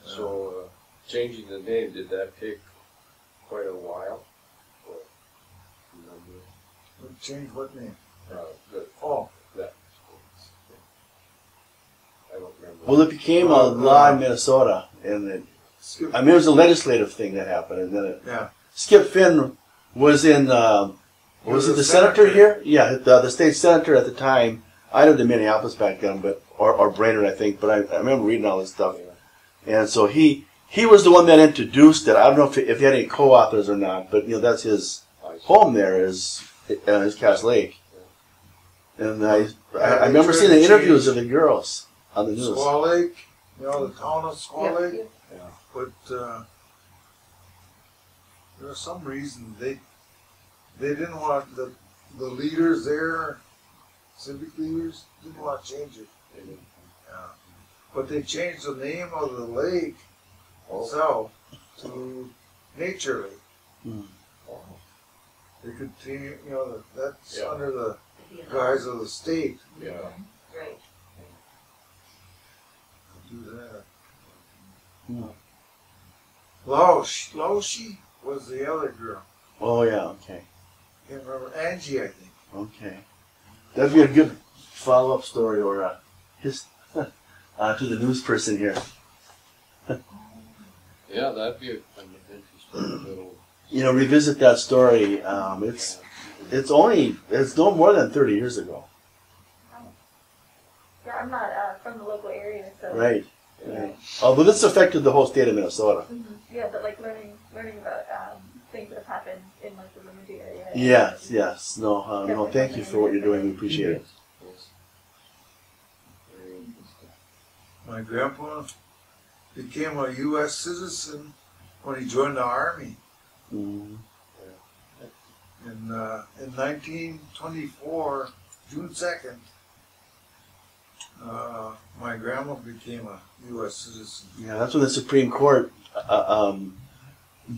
So, uh, changing the name, did that take quite a while? Or, remember, change what name? uh, the, Oh, that, I don't remember. Well, it became a law in Minnesota, and it, Skip. I mean, it was a legislative thing that happened, and then it, Yeah. Skip Finn was in, um, He was was it a the senator senator. here? Yeah, the, the state senator at the time. I lived in Minneapolis back then, but or, or Brainerd, I think. But I, I remember reading all this stuff, and so he he was the one that introduced it. I don't know if, if he had any co-authors or not, but you know that's his I see. home there is uh, is Cass Lake, and I I, I remember seeing the interviews of the girls on the news. Squaw Lake, you know, the town of Squaw Yeah, Lake. yeah. But uh, there was some reason they they didn't want the the leaders there, civic leaders, didn't want to change it. Yeah. But they changed the name of the lake itself to Nature Lake. Hmm. They continue, you know, that's Yeah. under the guise of the state. Yeah. Right. do that. Hmm. Lausch, Lauschie was the other girl. Oh yeah, okay. can't remember, Angie, I think. Okay. That'd be a good follow up story or a his uh, to the news person here. Yeah, that'd be a, an interesting little. You know, revisit that story. Um, it's it's only it's no more than thirty years ago. Yeah, I'm not uh, from the local area, so. Right. right. Although this affected the whole state of Minnesota. Mhm. Yeah, but like learning, learning about um, things that have happened in like the Rimouski area. Yes, yes. No, uh, no. Thank you for what you're doing. We appreciate it. Yes. Very interesting. My grandpa became a U.S. citizen when he joined the army Mm, in uh, in 1924, June 2nd. Uh, my grandma became a U.S. citizen. yeah, that's when the Supreme Court. Uh, um,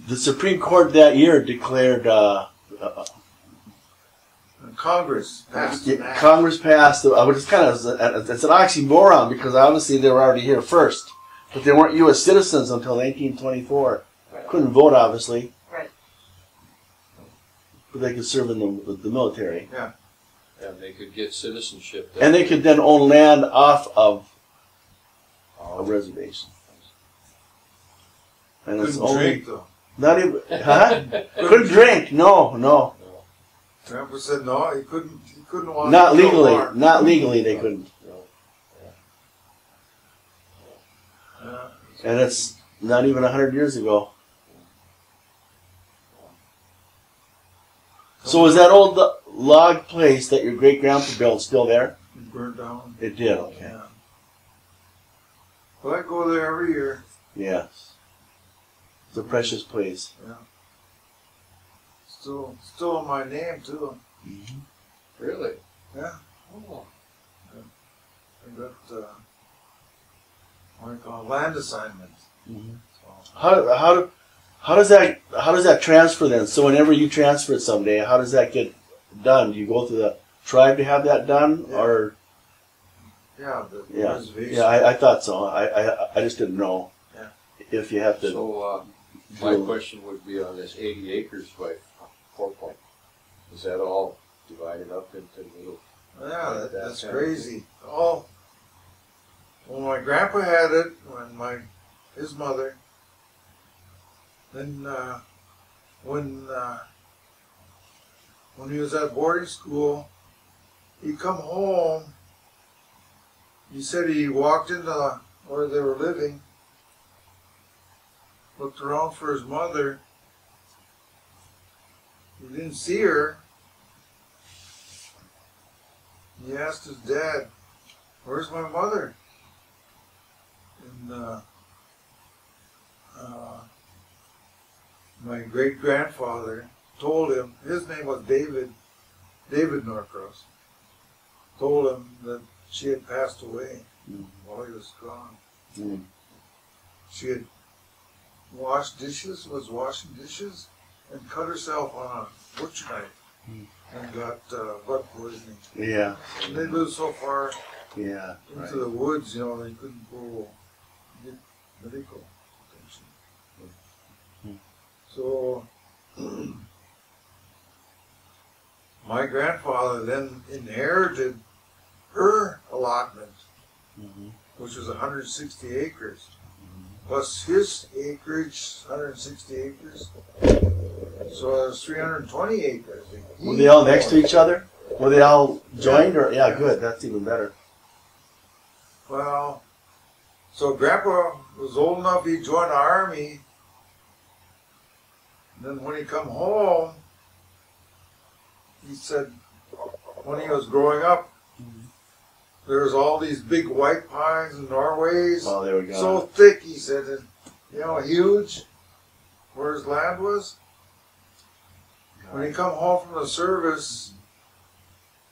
the Supreme Court that year declared. Uh, uh, Congress passed Yeah. Congress passed, uh, which is kind of it's an oxymoron because obviously they were already here first, but they weren't U.S. citizens until 1924. Right. Couldn't vote, obviously, Right. but they could serve in the, the military, Yeah. And they could get citizenship. and they could then own land off of a reservation. And it's Couldn't only drink though. not even huh? couldn't drink. No, no, Grandpa said no, he couldn't. He couldn't walk. not into a legally. Not legally, they couldn't. Yeah. And it's not even hundred years ago. So was that old log place that your great grandpa built still there? It burned down. It did. Okay. Yeah. Well, I go there every year. Yes. It's a precious place. Yeah. Still, still in my name too. Really? Yeah. Oh, I got uh, what do you call it, land assignment. Mhm. So, How how how does that how does that transfer then? So whenever you transfer it someday, how does that get done? Do you go through the tribe to have that done, Yeah. or yeah, the Yeah. reservation. yeah? I, I thought so. I, I I just didn't know Yeah. if you have to. So, uh, my do- question would be on this eighty acres by Four Point. Is that all divided up into little? Yeah, that, That that's kind crazy. Oh, well, my grandpa had it when my his mother. Then uh, when uh, when he was at boarding school, he come home. He said he walked into where they were living, looked around for his mother. He didn't see her. He asked his dad, "Where's my mother?" And uh, uh, my great grandfather told him his name was David, David Norcross. Told him that she had passed away Mm. while he was gone. Mm. She had washed dishes, was washing dishes, and cut herself on a butcher knife Mm. and got uh, blood poisoning. Yeah. And they lived so far Yeah. into Right. the woods, you know, they couldn't go medical attention. Hmm. So my grandfather then inherited her allotment, Mhm. which was 160 acres, plus his acreage, 160 acres. So it was 320 acres. Were they all next to each other? Were they all joined, or yeah, good. That's even better. Well, so Grandpa was old enough he joined the army. And then when he come home, he said when he was growing up, there was all these big white pines in Norways, While they were gone. so thick. He said, and, you know, huge. Where his land was. When he come home from the service,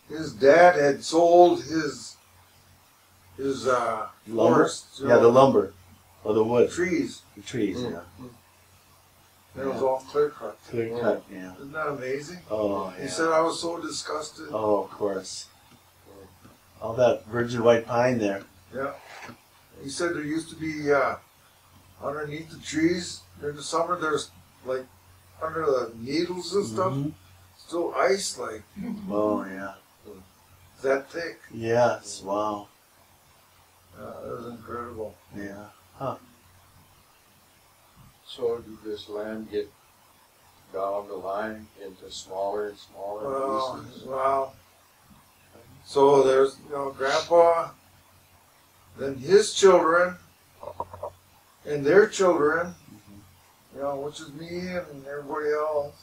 his dad had sold his his uh, lumber. Yeah, the lumber or the wood, trees. the trees. Mm. Yeah. It was all clear cut. Clear cut. Yeah. Isn't that amazing? Oh yeah. He said I was so disgusted. Oh, of course. All that virgin white pine there. Yeah. He said there used to be uh, underneath the trees during the summer. There's like under the needles and stuff. Mhm. so ice like, Oh yeah. that thick. Yes. Wow. Uh, it was incredible. Yeah. Huh. So did this land get down the line into smaller and smaller Well, pieces? well. So there's, you know, Grandpa, then his children, and their children, you know, which is me and everybody else,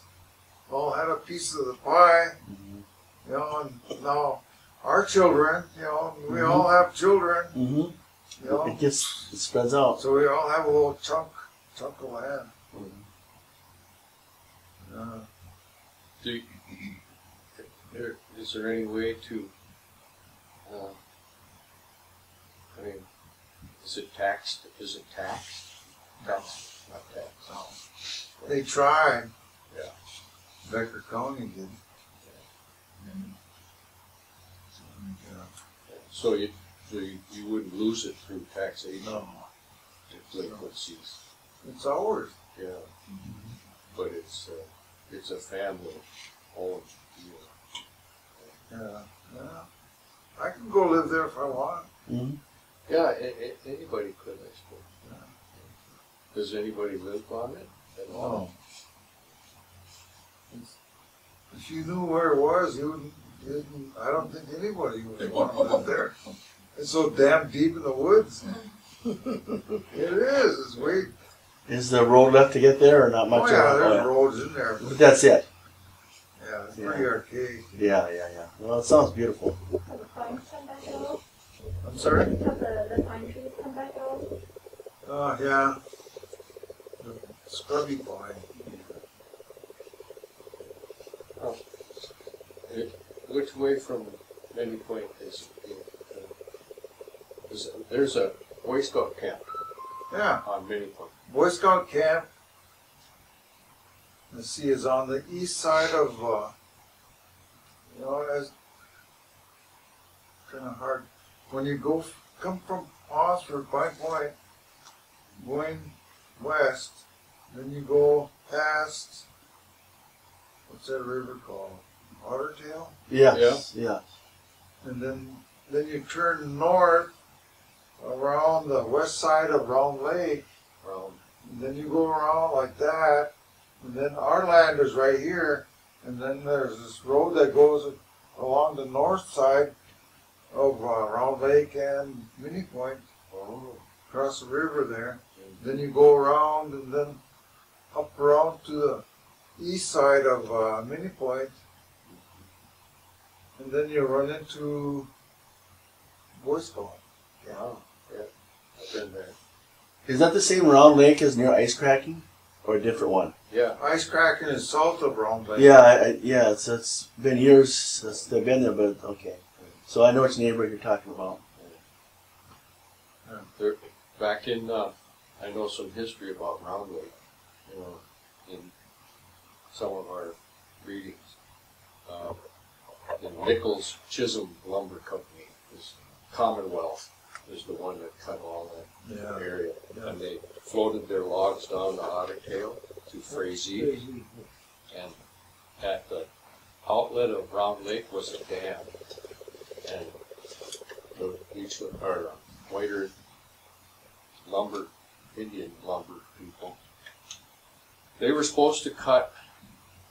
all had a piece of the pie, Mhm. you know, and now our children, you know, we all have children, Mm-hmm. you know, It gets it spreads out. so we all have a little chunk, chunk of land. Uh, Do you, there, is there any way to, uh, I mean, is it taxed, is it taxed? Taxed, not taxed. they tried. Yeah. Becker County did. Yeah. So you, so you, you wouldn't lose it through taxation No, it's delinquencies, it's ours. yeah. But it's, uh, it's a family owned deal. Yeah, yeah. I can go live there if I want. Mm-hmm. Yeah, a- a- anybody could, I suppose. Does anybody live on it at all? If you knew where it was, you wouldn't. You wouldn't I don't think anybody would want to live there. It's so damn deep in the woods. Mm. it is. It's way. Is the road left to get there or not much? Oh of yeah, it? there's yeah. roads in there. But that's it. Yeah, it's pretty archaic. Yeah, yeah, yeah. Well, it sounds beautiful. Have the pines come back out? I'm sorry. Have the, the pine trees come back out? Oh yeah. The scrubby pine. Which way from Many Point is uh, Is there's a Boy Scout camp Yeah. on Many Point. Boy Scout camp. Let's see, is on the east side of, uh, you know, as kind of hard when you go come from Ponsford by Point, going west, then you go past what's that river called? Ottertail, Yes. Yeah. and then then you turn north around the west side of Round Lake. Around, And then you go around like that, and then our land is right here, and then there's this road that goes along the north side of uh, Round Lake and Many Point, oh, across the river there. Then you go around and then up around to the east side of uh, Many Point, and then you run into Boy Scout. wow, yeah, I've been there. Is that the same round lake as near ice cracking, or a different one? Yeah, Ice cracking is south of Round Lake. Yeah, I, I, yeah. It's it's been years since they've been there, but okay. So I know which neighborhood you're talking about. there, back in, uh, I know some history about Round Lake, you know, in some of our readings. Uh, the Nichols Chisholm Lumber Company is Commonwealth is the one that cut all that Yeah. area. Yeah. And they floated their logs down the Otter Tail to Frazee. And at the outlet of Round Lake was a dam. And the beach, or uh, White Earth lumber, Indian lumber people, they were supposed to cut,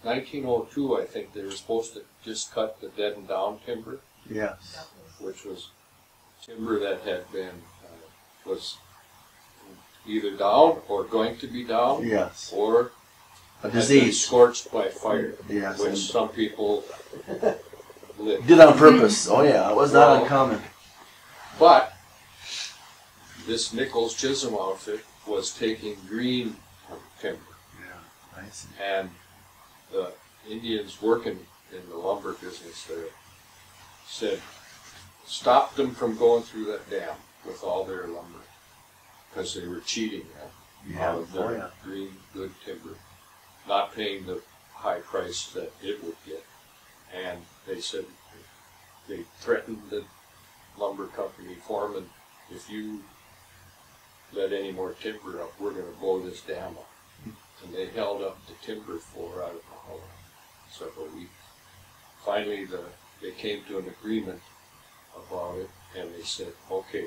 1902, I think, they were supposed to just cut the dead and down timber Yes. which was timber that had been, uh, was either down or going to be down, Yes. or A had been disease. scorched by fire, Yes. which and some people. Did on purpose. Oh yeah, it was not Well- uncommon. But this Nichols Chisholm outfit was taking green timber, Yeah. I see. and the Indians working in the lumber business there said, stopped them from going through that dam with all their lumber because they were cheating them Yeah. out of their yeah. green good timber, not paying the high price that it would get. And they said they threatened the lumber company foreman, if you let any more timber up, we're going to blow this dam up. And they held up the timber for I don't know how long, several weeks. finally, the, they came to an agreement about it, and they said, okay,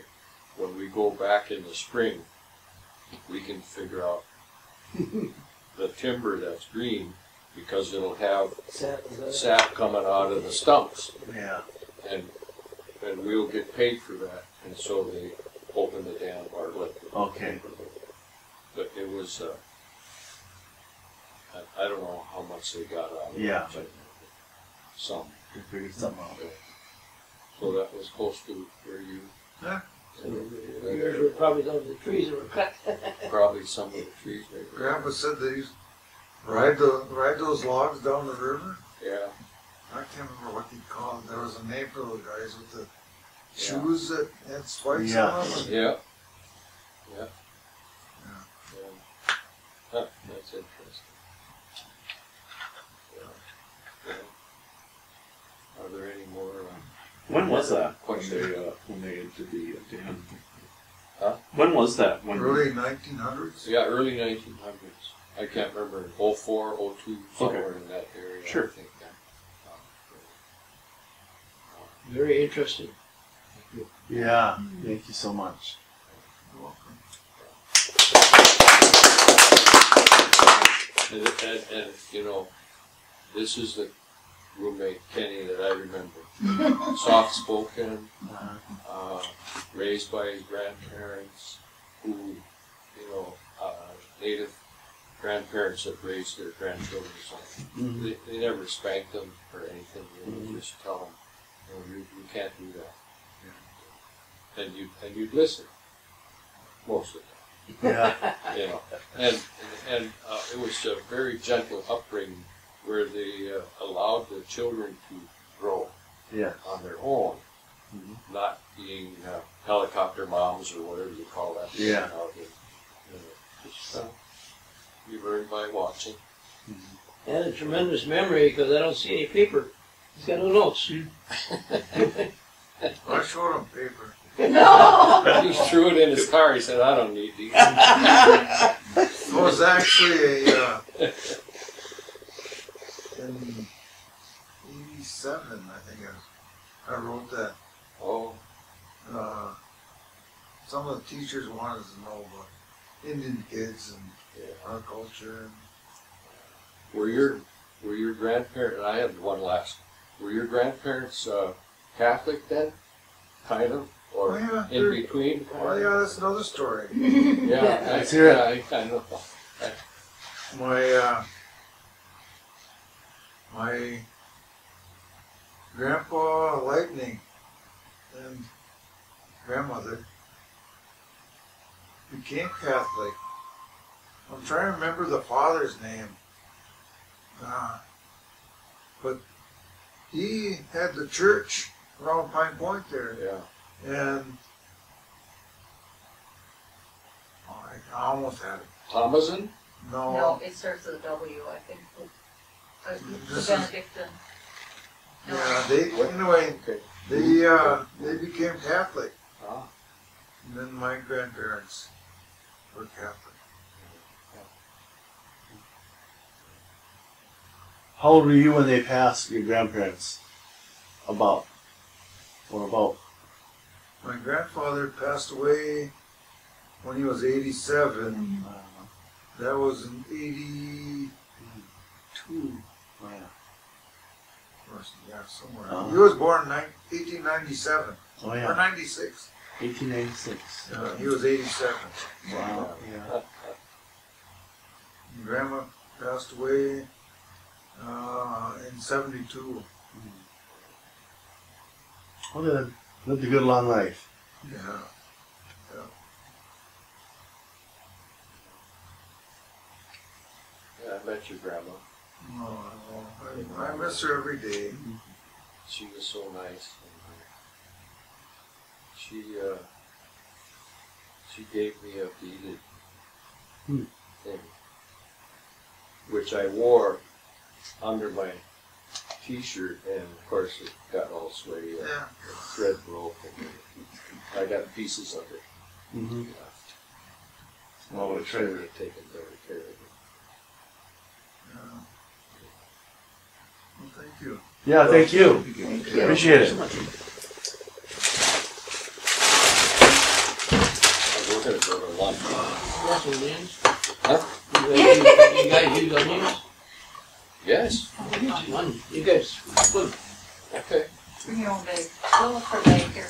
when we go back in the spring, we can figure out the timber that's green, because it'll have Sat, is that- sap coming out of the stumps, Yeah. and, and we'll get paid for that, and so they opened the dam, or let the Okay. but it was, uh, I, I don't know how much they got out of it. Yeah. but Some, We figured something out. so that was close to where you. Yeah. Yours were probably those the trees that were cut. Probably some of the trees maybe. Grandpa said they used to ride the, ride those logs down the river. Yeah, I can't remember what they called it. There was a name for those guys with the Yeah. shoes that had spikes Yeah. on them. yeah. Yeah. Yeah. Yeah. Huh, that's interesting. Yeah. Yeah. Are there any more, uh, When was that? When they, uh, when they did the uh, dam? Huh? When was that? When Early nineteen hundreds. yeah, early nineteen hundreds. I can't remember, oh four, oh two, somewhere in that area, I Sure. think. uh, uh, Very interesting. Yeah. Thank you so much. You're welcome. And, and, and, you know, this is the roommate Kenny that I remember. Soft spoken, Uh, raised by his grandparents, who, you know, uh, native grandparents that raised their grandchildren. So mhm. they, they never spanked them or anything. You know, just tell them, you know, you, you can't do that. And you and you'd listen most of the time Yeah. you know, and and, and uh, it was a very gentle upbringing where they uh, allowed the children to grow Yeah. on their own, Mhm. not being uh, helicopter moms or whatever you call that. Yeah. nowadays. You know, just, uh, you learn by watching. And a tremendous memory because I don't see any paper. He's got no notes. I showed him paper. No. he threw it in his car. He said, "I don't need these." It was actually a, uh, in eighty-seven, I think was, I wrote that. oh, Uh, some of the teachers wanted to know about Indian kids and Yeah. our culture. And were your were your grandparents? I have one last. Were your grandparents uh, Catholic then? Kind of, oh or yeah, in between? oh yeah, that's another story. Yeah, I, Let's it. yeah, I, I know. My uh, my grandpa Lightning and grandmother became Catholic. I'm trying to remember the father's name. Uh, but he had the church around Pine Point there, Yeah, and oh, I almost had it. Thomason. No, No, it starts with a W, I think. Uh, This is- Benedictine. No. Yeah, they anyway. Okay. They uh, they became Catholic, Ah, and then my grandparents were Catholic. How old were you when they passed your grandparents? About. Or about. My grandfather passed away when he was 87. Uh, That was in 82. Oh, yeah. Somewhere. Uh-huh. He was born in 1897 Oh or 96. 1896. Uh, he was 87. Wow. Yeah. And Grandma passed away uh, in 72. Well then, lived a good long life. Yeah. Yeah. yeah, I met your grandma. Oh, I, I miss her every day. She was so nice. She uh, she gave me a beaded Hmm. thing, which I wore under my T-shirt, and of course it got all sweaty. and Yeah. the thread broke, and I got pieces of it Mm-hmm. left. Well, I it's should right. have taken better care of it. yeah. Well, thank you. Yeah, thank you. Thank you. Appreciate it. We're gonna go to lunch. That's what. Huh? You guys use, you guys use onions? Yes, Onions. You guys, good. okay. Bring your own bag. We'll look for a bag here.